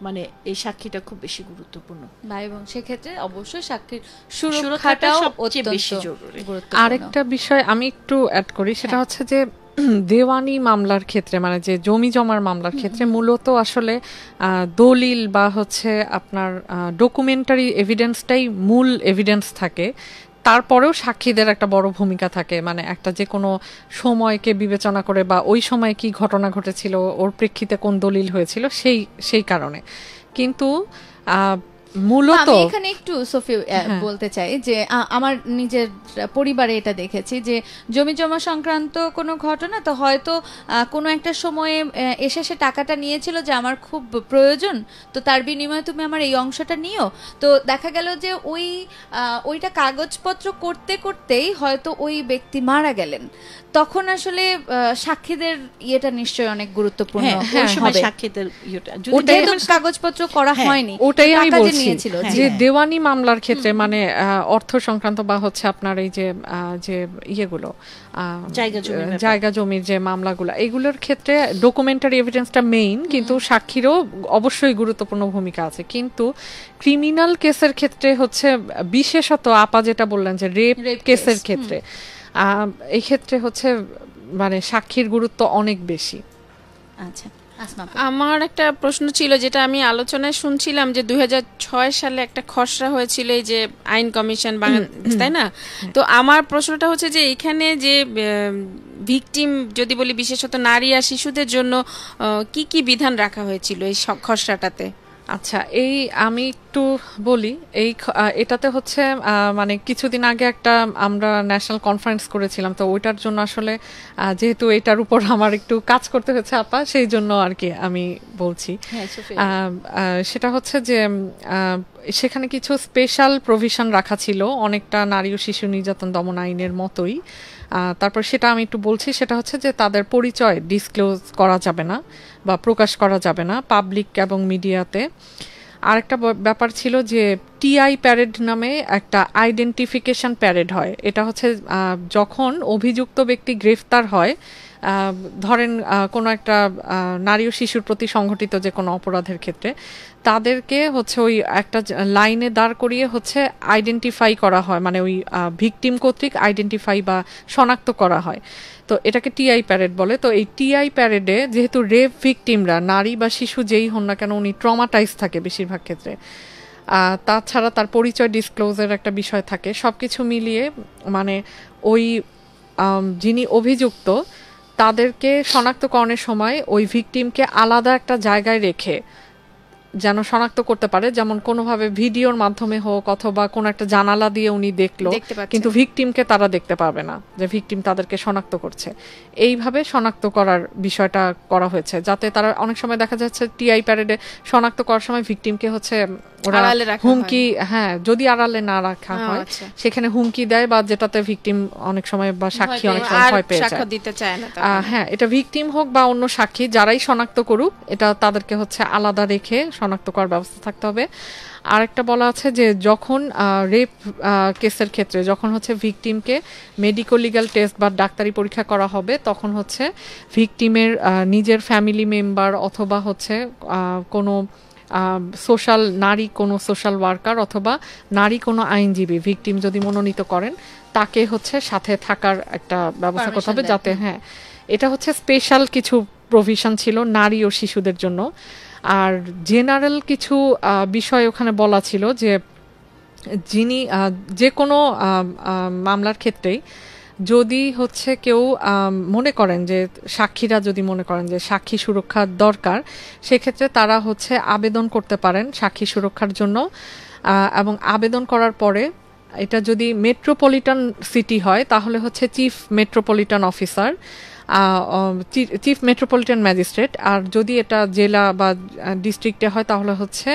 মানে এই সাক্ষীটা খুব বেশি গুরুত্বপূর্ণ। বা এবং সেক্ষেত্রে অবশ্যই সাক্ষীর সুরক্ষাটাও সবচেয়ে অত্যন্ত বেশি জরুরি। আরেকটা বিষয় আমি একটু অ্যাড করি সেটা হচ্ছে যে দেওয়ানি মামলার ক্ষেত্রে মানে যে জমি জমার মামলার ক্ষেত্রে মূলত আসলে দলিল বা হচ্ছে আপনার ডকুমেন্টারি এভিডেন্সটাই মূল এভিডেন্স থাকে। তারপরেও সাক্ষীদের একটা বড় ভূমিকা থাকে। মানে একটা যে কোনো সময়কে বিবেচনা করে বা ওই সময়ে কি ঘটনা ঘটেছিল, ওর প্রেক্ষিতে কোন দলিল হয়েছিল, সেই সেই কারণে। কিন্তু মূলত আমি এখানে একটু সফি হ্যাঁ। বলতে চাই যে আমার নিজের পরিবারে এটা দেখেছি যে জমি জমা সংক্রান্ত কোনো ঘটনা তো হয়তো আহ, কোনো একটা সময়ে এসে সে টাকাটা নিয়েছিল যে আমার খুব প্রয়োজন তো তার বিনিময়ে তুমি আমার এই অংশটা নিও তো দেখা গেল যে ওই ওইটা কাগজপত্র করতে করতেই হয়তো ওই ব্যক্তি মারা গেলেন তখন আসলে সাক্ষীদের ইয়েটা নিশ্চয়ই অনেক গুরুত্বপূর্ণ। হ্যাঁ ওই সময় সাক্ষীদের ইয়েটা। ওটাই কাগজপত্র করা হ্যাঁ, হয়নি ওটাই আমি বলছি। যে দেওয়ানি মামলার ক্ষেত্রে মানে অর্থ সংক্রান্ত বা হচ্ছে আপনার এই যে যে ইয়েগুলো জায়গা জমির যে মামলাগুলো এগুলোর ক্ষেত্রে ডকুমেন্টারি এভিডেন্সটা মেইন কিন্তু সাক্ষীরও অবশ্যই গুরুত্বপূর্ণ ভূমিকা আছে। কিন্তু ক্রিমিনাল কেসের ক্ষেত্রে হচ্ছে বিশেষত আপা যেটা বললেন যে রেপ কেসের ক্ষেত্রে এই ক্ষেত্রে হচ্ছে মানে সাক্ষীর গুরুত্ব অনেক বেশি। আচ্ছা আসমা আমার একটা প্রশ্ন ছিল যেটা আমি আলোচনায় শুনছিলাম যে দু হাজার ছয় সালে একটা খসড়া হয়েছিল এই যে আইন কমিশন বাংলাদেশ তাই না? তো আমার প্রশ্নটা হচ্ছে যে এখানে যে ভিকটিম যদি বলি বিশেষত নারী আর শিশুদের জন্য কি কি বিধান রাখা হয়েছিল এই খসড়াটাতে? আচ্ছা এই আমি একটু বলি এই এটাতে হচ্ছে মানে কিছুদিন আগে একটা আমরা ন্যাশনাল কনফারেন্স করেছিলাম তো ওইটার জন্য আসলে যেহেতু এটার উপর আমার একটু কাজ করতে হচ্ছে আপা সেই জন্য আর কি আমি বলছি। হ্যাঁ, সেটা হচ্ছে যে সেখানে কিছু স্পেশাল প্রভিশন রাখা ছিল অনেকটা নারী ও শিশু নির্যাতন দমন আইনের মতোই। তারপর সেটা আমি একটু বলছি, সেটা হচ্ছে যে তাদের পরিচয় ডিসক্লোজ করা যাবে না বা প্রকাশ করা যাবে না পাবলিক এবং মিডিয়াতে আরেকটা ব্যাপার ছিল যে টিআই প্যারেড নামে একটা আইডেন্টিফিকেশন প্যারেড হয়। এটা হচ্ছে যখন অভিযুক্ত ব্যক্তি গ্রেফতার হয় ধরেন কোনো একটা নারী ও শিশুর প্রতি সংঘটিত যে কোনো অপরাধের ক্ষেত্রে, তাদেরকে হচ্ছে ওই একটা লাইনে দাঁড় করিয়ে হচ্ছে আইডেন্টিফাই করা হয় মানে ওই ভিকটিম কর্তৃক আইডেন্টিফাই বা শনাক্ত করা হয়। তো এটাকে টিআই প্যারেড বলে। তো এই টিআই প্যারেডে যেহেতু রেপ ভিকটিমরা নারী বা শিশু যেই হন না কেন, উনি ট্রমাটাইজ থাকে বেশিরভাগ ক্ষেত্রে। তাছাড়া তার পরিচয় ডিসক্লোজের একটা বিষয় থাকে। সব কিছু মিলিয়ে মানে ওই যিনি অভিযুক্ত তাদেরকে শনাক্তকরণের সময় ওই ভিকটিমকে আলাদা একটা জায়গায় রেখে যেন শনাক্ত করতে পারে যেমন কোনোভাবে ভিডিওর মাধ্যমে হোক অথবা কোনো একটা জানালা দিয়ে উনি দেখল কিন্তু ভিকটিমকে তারা দেখতে পাবে না যে ভিকটিম তাদেরকে শনাক্ত করছে। এইভাবে শনাক্ত করার বিষয়টা করা হয়েছে যাতে তারা অনেক সময় দেখা যাচ্ছে টিআই প্যারেডে শনাক্ত করার সময় ভিকটিমকে হচ্ছে ওরা হুমকি হ্যাঁ যদি আড়ালে না রাখা হয় আচ্ছা। সেখানে হুমকি দেয় বা যেটাতে ভিকটিম অনেক সময় বা সাক্ষী অনেক সময় ভয় পেয়ে যায়। দিতে চায় না আহ, হ্যাঁ এটা ভিকটিম হোক বা অন্য সাক্ষী যারাই শনাক্ত করুক এটা তাদেরকে হচ্ছে আলাদা রেখে শনাক্ত করার ব্যবস্থা থাকতে হবে। আরেকটা বলা আছে যে যখন রেপ কেসের ক্ষেত্রে যখন হচ্ছে ভিকটিমকে মেডিকো লিগাল টেস্ট বা ডাক্তারি পরীক্ষা করা হবে তখন হচ্ছে ভিকটিমের নিজের ফ্যামিলি মেম্বার অথবা হচ্ছে কোনো সোশ্যাল নারী কোনো সোশ্যাল ওয়ার্কার অথবা নারী কোনো আইনজীবী ভিকটিম যদি মনোনীত করেন তাকে হচ্ছে সাথে থাকার একটা ব্যবস্থা করতে হবে যাতে হ্যাঁ এটা হচ্ছে স্পেশাল কিছু প্রভিশন ছিল নারী ও শিশুদের জন্য। আর জেনারেল কিছু বিষয় ওখানে বলা ছিল যে যিনি যে কোনো মামলার ক্ষেত্রেই যদি হচ্ছে কেউ মনে করেন যে সাক্ষীরা যদি মনে করেন যে সাক্ষী সুরক্ষার দরকার, সেক্ষেত্রে তারা হচ্ছে আবেদন করতে পারেন সাক্ষী সুরক্ষার জন্য এবং আবেদন করার পরে এটা যদি মেট্রোপলিটন সিটি হয়, তাহলে হচ্ছে chief metropolitan officer chief metropolitan magistrate আর যদি এটা জেলা বা ডিস্ট্রিক্টে হয়, তাহলে হচ্ছে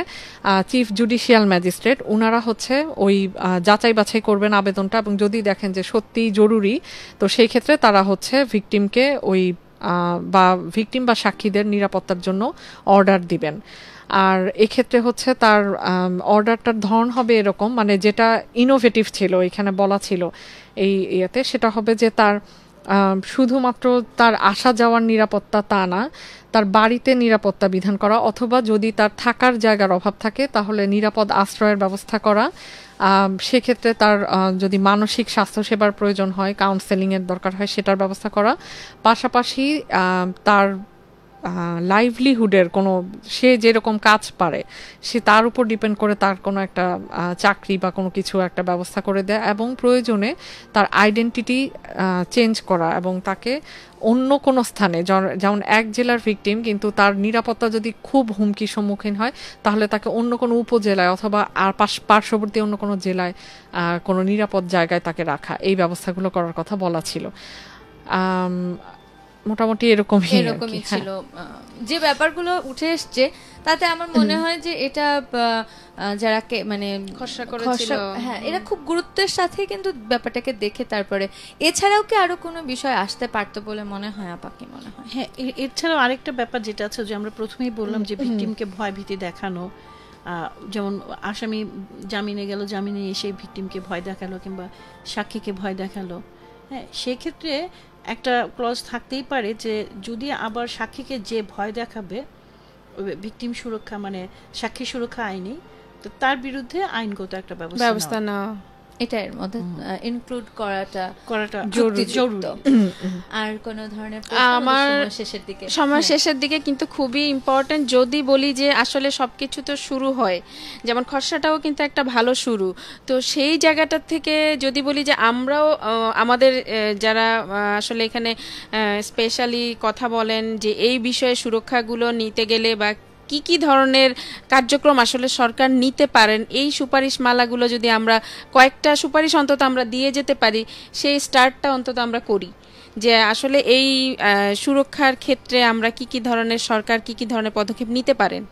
চিফ জুডিশিয়াল ম্যাজিস্ট্রেট ওনারা হচ্ছে ওই যাচাই বাছাই করবেন আবেদনটা, এবং যদি দেখেন যে সত্যিই জরুরি, তো সেই ক্ষেত্রে তারা হচ্ছে ভিকটিমকে ওই বা ভিকটিম বা সাক্ষীদের নিরাপত্তার জন্য অর্ডার দিবেন। আর এক্ষেত্রে হচ্ছে তার অর্ডারটার ধরন হবে এরকম মানে যেটা ইনোভেটিভ ছিল, এখানে বলা ছিল, এই ইয়েতে, সেটা হবে যে তার শুধুমাত্র তার আসা যাওয়ার নিরাপত্তা তা না, তার বাড়িতে নিরাপত্তা বিধান করা অথবা যদি তার থাকার জায়গার অভাব থাকে, তাহলে নিরাপদ আশ্রয়ের ব্যবস্থা করা। সেক্ষেত্রে তার যদি মানসিক স্বাস্থ্যসেবার প্রয়োজন হয় কাউন্সেলিংয়ের দরকার হয়, সেটার ব্যবস্থা করা। পাশাপাশি তার লাইভলিহুডের কোনো, সে যেরকম কাজ পারে, সে তার উপর ডিপেন্ড করে তার কোনো একটা চাকরি বা কোনো কিছু একটা ব্যবস্থা করে দেয় এবং প্রয়োজনে তার আইডেন্টিটি চেঞ্জ করা এবং তাকে অন্য কোনো স্থানে যেমন এক জেলার ভিকটিম কিন্তু তার নিরাপত্তা যদি খুব হুমকির সম্মুখীন হয়, তাহলে তাকে অন্য কোনো উপজেলায় অথবা আর পাশ, পার্শ্ববর্তী অন্য কোনো জেলায় কোনো নিরাপদ জায়গায় তাকে রাখা, এই ব্যবস্থাগুলো করার কথা বলা ছিল। মোটামুটি এরকমই এরকমই হ্যাঁ। ছিল। যে ব্যাপারগুলো উঠে এসছে তাতে আমার মনে হয় যে এটা যারা কে- মানে খসড়া করেছিল। খসড়া- হ্যাঁ এরা খুব গুরুত্বের সাথে কিন্তু ব্যাপারটাকে দেখে তারপরে। এছাড়াও কি আরও কোনো বিষয় আসতে পারতো বলে মনে হয় আপা কি মনে হয়? হ্যাঁ এছাড়াও আরেকটা ব্যাপার যেটা আছে যে আমরা প্রথমেই বললাম যে ভিকটিমকে ভয় ভীতি দেখানো আহ, যেমন আসামি জামিনে গেল জামিনে এসে ভিকটিমকে ভয় দেখাল কিংবা সাক্ষীকে ভয় দেখাল। হ্যাঁ সেক্ষেত্রে একটা ক্লজ থাকতেই পারে যে যদি আবার সাক্ষীকে যে ভয় দেখাবে ভিকটিম সুরক্ষা মানে সাক্ষী সুরক্ষা আইনে তো তার বিরুদ্ধে আইনগত একটা ব্যবস্থা ব্যবস্থা নেওয়া। এটা এর মধ্যে ইনক্লুড করাটা করাটা জরুরি। জরুরি। আর কোন ধরনের আমার শেষের দিকে। সময় শেষের দিকে কিন্তু খুবই ইম্পর্টেন্ট যদি বলি যে আসলে সবকিছু তো শুরু হয় যেমন খসড়াটাও কিন্তু একটা ভালো শুরু। তো সেই জায়গাটা থেকে যদি বলি যে আমরাও আমাদের যারা আসলে এখানে স্পেশালি কথা বলেন যে এই বিষয়ে সুরক্ষাগুলো নিতে গেলে বা কি কি ধরনের কার্যক্রম আসলে সরকার নিতে পারেন? এই সুপারিশ মালাগুলো যদি আমরা কয়েকটা সুপারিশ অন্তত আমরা দিয়ে যেতে পারি সেই স্টার্টটা অন্তত আমরা করি। যে আসলে এই সুরক্ষার ক্ষেত্রে আমরা কি কি ধরনের সরকার কি কি ধরনের পদক্ষেপ নিতে পারেন?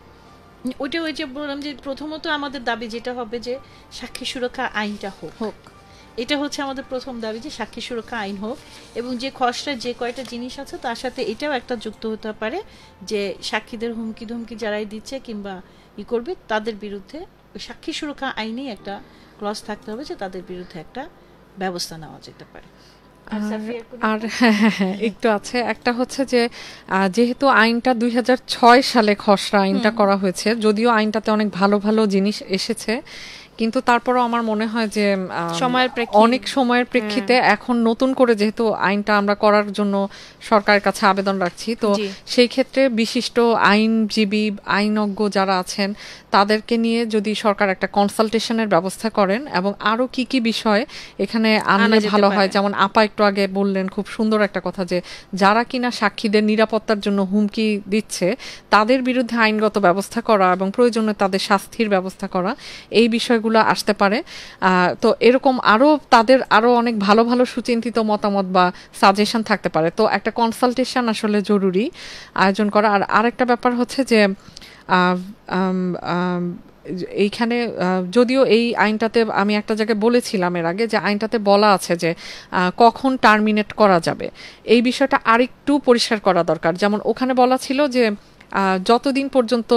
ওইটা ওই যে বললাম যে প্রথমত আমাদের দাবি যেটা হবে যে সাক্ষী সুরক্ষা আইনটা হোক। হোক। এটা হচ্ছে আমাদের প্রথম দাবি যে সাক্ষী সুরক্ষা আইন হোক এবং যে খসড়া যে কয়টা জিনিস আছে তার সাথে এটাও একটা যুক্ত হতে পারে যে সাক্ষীদের হুমকি ধুমকি যারাই দিচ্ছে কিংবা ই করবে তাদের বিরুদ্ধে ওই সাক্ষী সুরক্ষা আইনেই একটা ক্লজ থাকতে হবে যে তাদের বিরুদ্ধে একটা ব্যবস্থা নেওয়া যেতে পারে। আর হ্যাঁ হ্যাঁ, হ্যাঁ, একটু আছে একটা হচ্ছে যে যেহেতু আইনটা দুই হাজার ছয় সালে খসড়া আইনটা করা হয়েছে যদিও আইনটাতে অনেক ভালো ভালো জিনিস এসেছে কিন্তু তারপরও আমার মনে হয় যে সময়ের অনেক সময়ের প্রেক্ষিতে এখন নতুন করে যেহেতু আইনটা আমরা করার জন্য সরকারের কাছে আবেদন রাখছি তো সেই ক্ষেত্রে বিশিষ্ট আইনজীবী আইনজ্ঞ যারা আছেন তাদেরকে নিয়ে যদি সরকার একটা কনসালটেশনের ব্যবস্থা করেন এবং আরও কি কি বিষয় এখানে আনলে ভালো হয় যেমন আপা একটু আগে বললেন খুব সুন্দর একটা কথা যে যারা কিনা সাক্ষীদের নিরাপত্তার জন্য হুমকি দিচ্ছে তাদের বিরুদ্ধে আইনগত ব্যবস্থা করা এবং প্রয়োজনে তাদের শাস্তির ব্যবস্থা করা এই বিষয়গুলো আসতে পারে। তো এরকম আরও তাদের আরও অনেক ভালো ভালো সুচিন্তিত মতামত বা সাজেশন থাকতে পারে। তো একটা কনসালটেশন আসলে জরুরি আয়োজন করা। আর আরেকটা ব্যাপার হচ্ছে যে এইখানে যদিও এই আইনটাতে আমি একটা জায়গায় বলেছিলাম এর আগে যে আইনটাতে বলা আছে যে কখন টার্মিনেট করা যাবে। এই বিষয়টা আরেকটু পরিষ্কার করা দরকার। যেমন ওখানে বলা ছিল যে যতদিন পর্যন্ত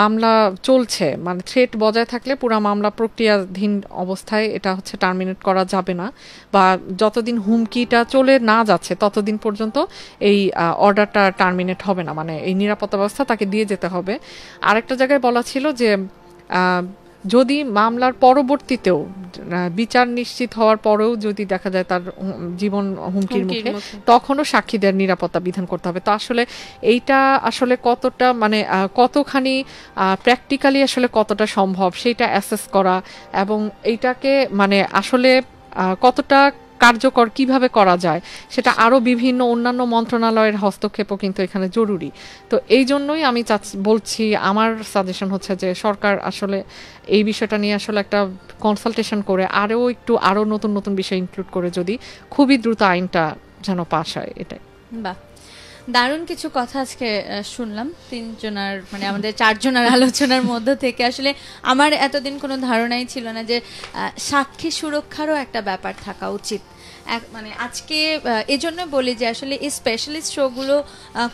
মামলা চলছে মানে থ্রেট বজায় থাকলে পুরো মামলা প্রক্রিয়াধীন অবস্থায় এটা হচ্ছে টার্মিনেট করা যাবে না। বা যতদিন হুমকিটা চলে না যাচ্ছে, ততদিন পর্যন্ত এই অর্ডারটা টার্মিনেট হবে না। মানে এই নিরাপত্তা ব্যবস্থা তাকে দিয়ে যেতে হবে। আরেকটা জায়গায় বলা ছিল যে যদি মামলার পরবর্তীতেও বিচার নিশ্চিত হওয়ার পরেও যদি দেখা যায় তার জীবন হুমকির মুখে। তখনও সাক্ষীদের নিরাপত্তা বিধান করতে হবে তো আসলে এইটা আসলে কতটা মানে কতখানি প্র্যাকটিক্যালি আসলে কতটা সম্ভব সেটা অ্যাসেস করা এবং এইটাকে মানে আসলে কতটা কার্যকর কীভাবে করা যায়, সেটা আরও বিভিন্ন অন্যান্য মন্ত্রণালয়ের হস্তক্ষেপও কিন্তু এখানে জরুরি। তো এই জন্যই আমি বলছি, আমার সাজেশন হচ্ছে যে সরকার আসলে এই বিষয়টা নিয়ে আসলে একটা কনসালটেশন করে আরও একটু, আরও নতুন নতুন বিষয় ইনক্লুড করে যদি খুবই দ্রুত আইনটা যেন পাশ হয় এটাই। বাহ! দারুণ কিছু কথা আজকে শুনলাম। তিনজনার মানে আমাদের চারজনের আলোচনার মধ্য থেকে। আসলে আমার এতদিন কোনো ধারণাই ছিল না যে সাক্ষী সুরক্ষারও একটা ব্যাপার থাকা উচিত। মানে আজকে এজন্য বলি যে আসলে এই স্পেশালিস্ট শোগুলো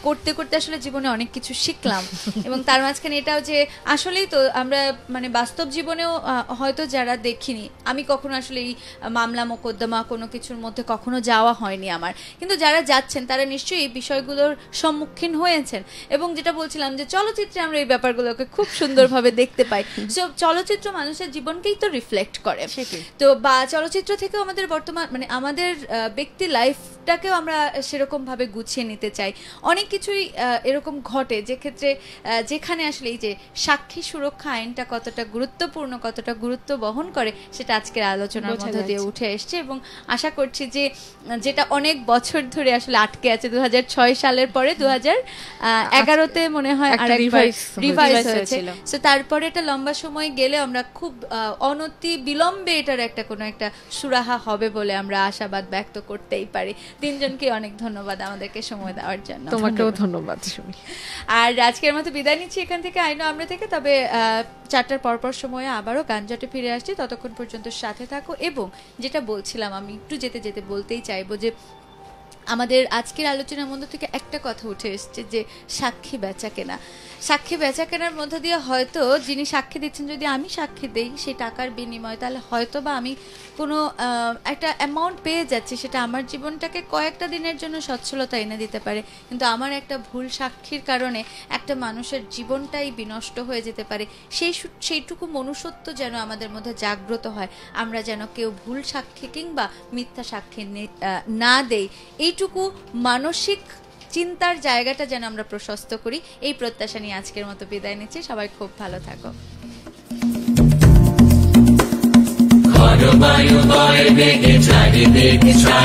করতে করতে আসলে জীবনে অনেক কিছু শিখলাম। এবং তার মাঝখানে এটাও যে আসলেই তো আমরা মানে বাস্তব জীবনেও হয়তো যারা দেখিনি আমি কখনো আসলে এই মামলা মোকদ্দমা কোনো কিছুর মধ্যে কখনো যাওয়া হয়নি আমার। কিন্তু যারা যাচ্ছেন তারা নিশ্চয়ই এই বিষয়গুলোর সম্মুখীন হয়েছেন। এবং যেটা বলছিলাম যে চলচ্চিত্রে আমরা এই ব্যাপারগুলোকে খুব সুন্দরভাবে দেখতে পাই। সো চলচ্চিত্র মানুষের জীবনকেই তো রিফ্লেক্ট করে। তো বা চলচ্চিত্র থেকে আমাদের বর্তমান মানে আমাদের আহ, ব্যক্তি লাইফটাকেও আমরা সেরকম ভাবে গুছিয়ে নিতে চাই। অনেক কিছুই এরকম ঘটে যে ক্ষেত্রে যেখানে আসলে এই যে সাক্ষী সুরক্ষা আইনটা কতটা গুরুত্বপূর্ণ কতটা গুরুত্ব বহন করে সেটা আজকের আলোচনার মধ্য দিয়ে উঠে এসছে এবং আশা করছি যে যেটা অনেক বছর ধরে আসলে আটকে আছে দু হাজার ছয় সালের পরে দু এগারোতে মনে হয় আরেকবার। রিভাইজ হয়েছিল। সো তারপরে এটা লম্বা সময় গেলে আমরা খুব আহ, অনতি বিলম্বে এটার একটা কোনো একটা সুরাহা হবে বলে আমরা আশাবাদ ব্যক্ত করতেই পারি। তিনজনকে অনেক ধন্যবাদ আমাদেরকে সময় দেওয়ার জন্য। তোমাকেও ধন্যবাদ। সুমি আর আজকের মতো বিদায় নিচ্ছি এখান থেকে আইনো আমরা থেকে তবে চারটার পরপর সময়ে আবারও গানজটে ফিরে আসছি। ততক্ষণ পর্যন্ত সাথে থাকো এবং যেটা বলছিলাম আমি একটু যেতে যেতে বলতেই চাইব যে আমাদের আজকের আলোচনার মধ্যে থেকে একটা কথা উঠে এসছে যে সাক্ষী বেচা কেনা। সাক্ষী বেচা কেনার মধ্য দিয়ে হয়তো যিনি সাক্ষী দিচ্ছেন যদি আমি সাক্ষী দেই সেই টাকার বিনিময়ে তাহলে হয়তো বা আমি কোনো একটা অ্যামাউন্ট পেয়ে যাচ্ছি, সেটা আমার জীবনটাকে কয়েকটা দিনের জন্য সচ্ছলতা এনে দিতে পারে। কিন্তু আমার একটা ভুল সাক্ষীর কারণে একটা মানুষের জীবনটাই বিনষ্ট হয়ে যেতে পারে। সেই সেইটুকু মনুষ্যত্ব যেন আমাদের মধ্যে জাগ্রত হয়। আমরা যেন কেউ ভুল সাক্ষী কিংবা মিথ্যা সাক্ষী নে- দেই। এইটুকু মানসিক চিন্তার জায়গাটা যেন আমরা প্রশস্ত করি। এই প্রত্যাশা নিয়ে আজকের মতো বিদায় নিচ্ছি। সবাই খুব ভালো থাকো। What buy, you, boy? Make it shiny, make it shiny.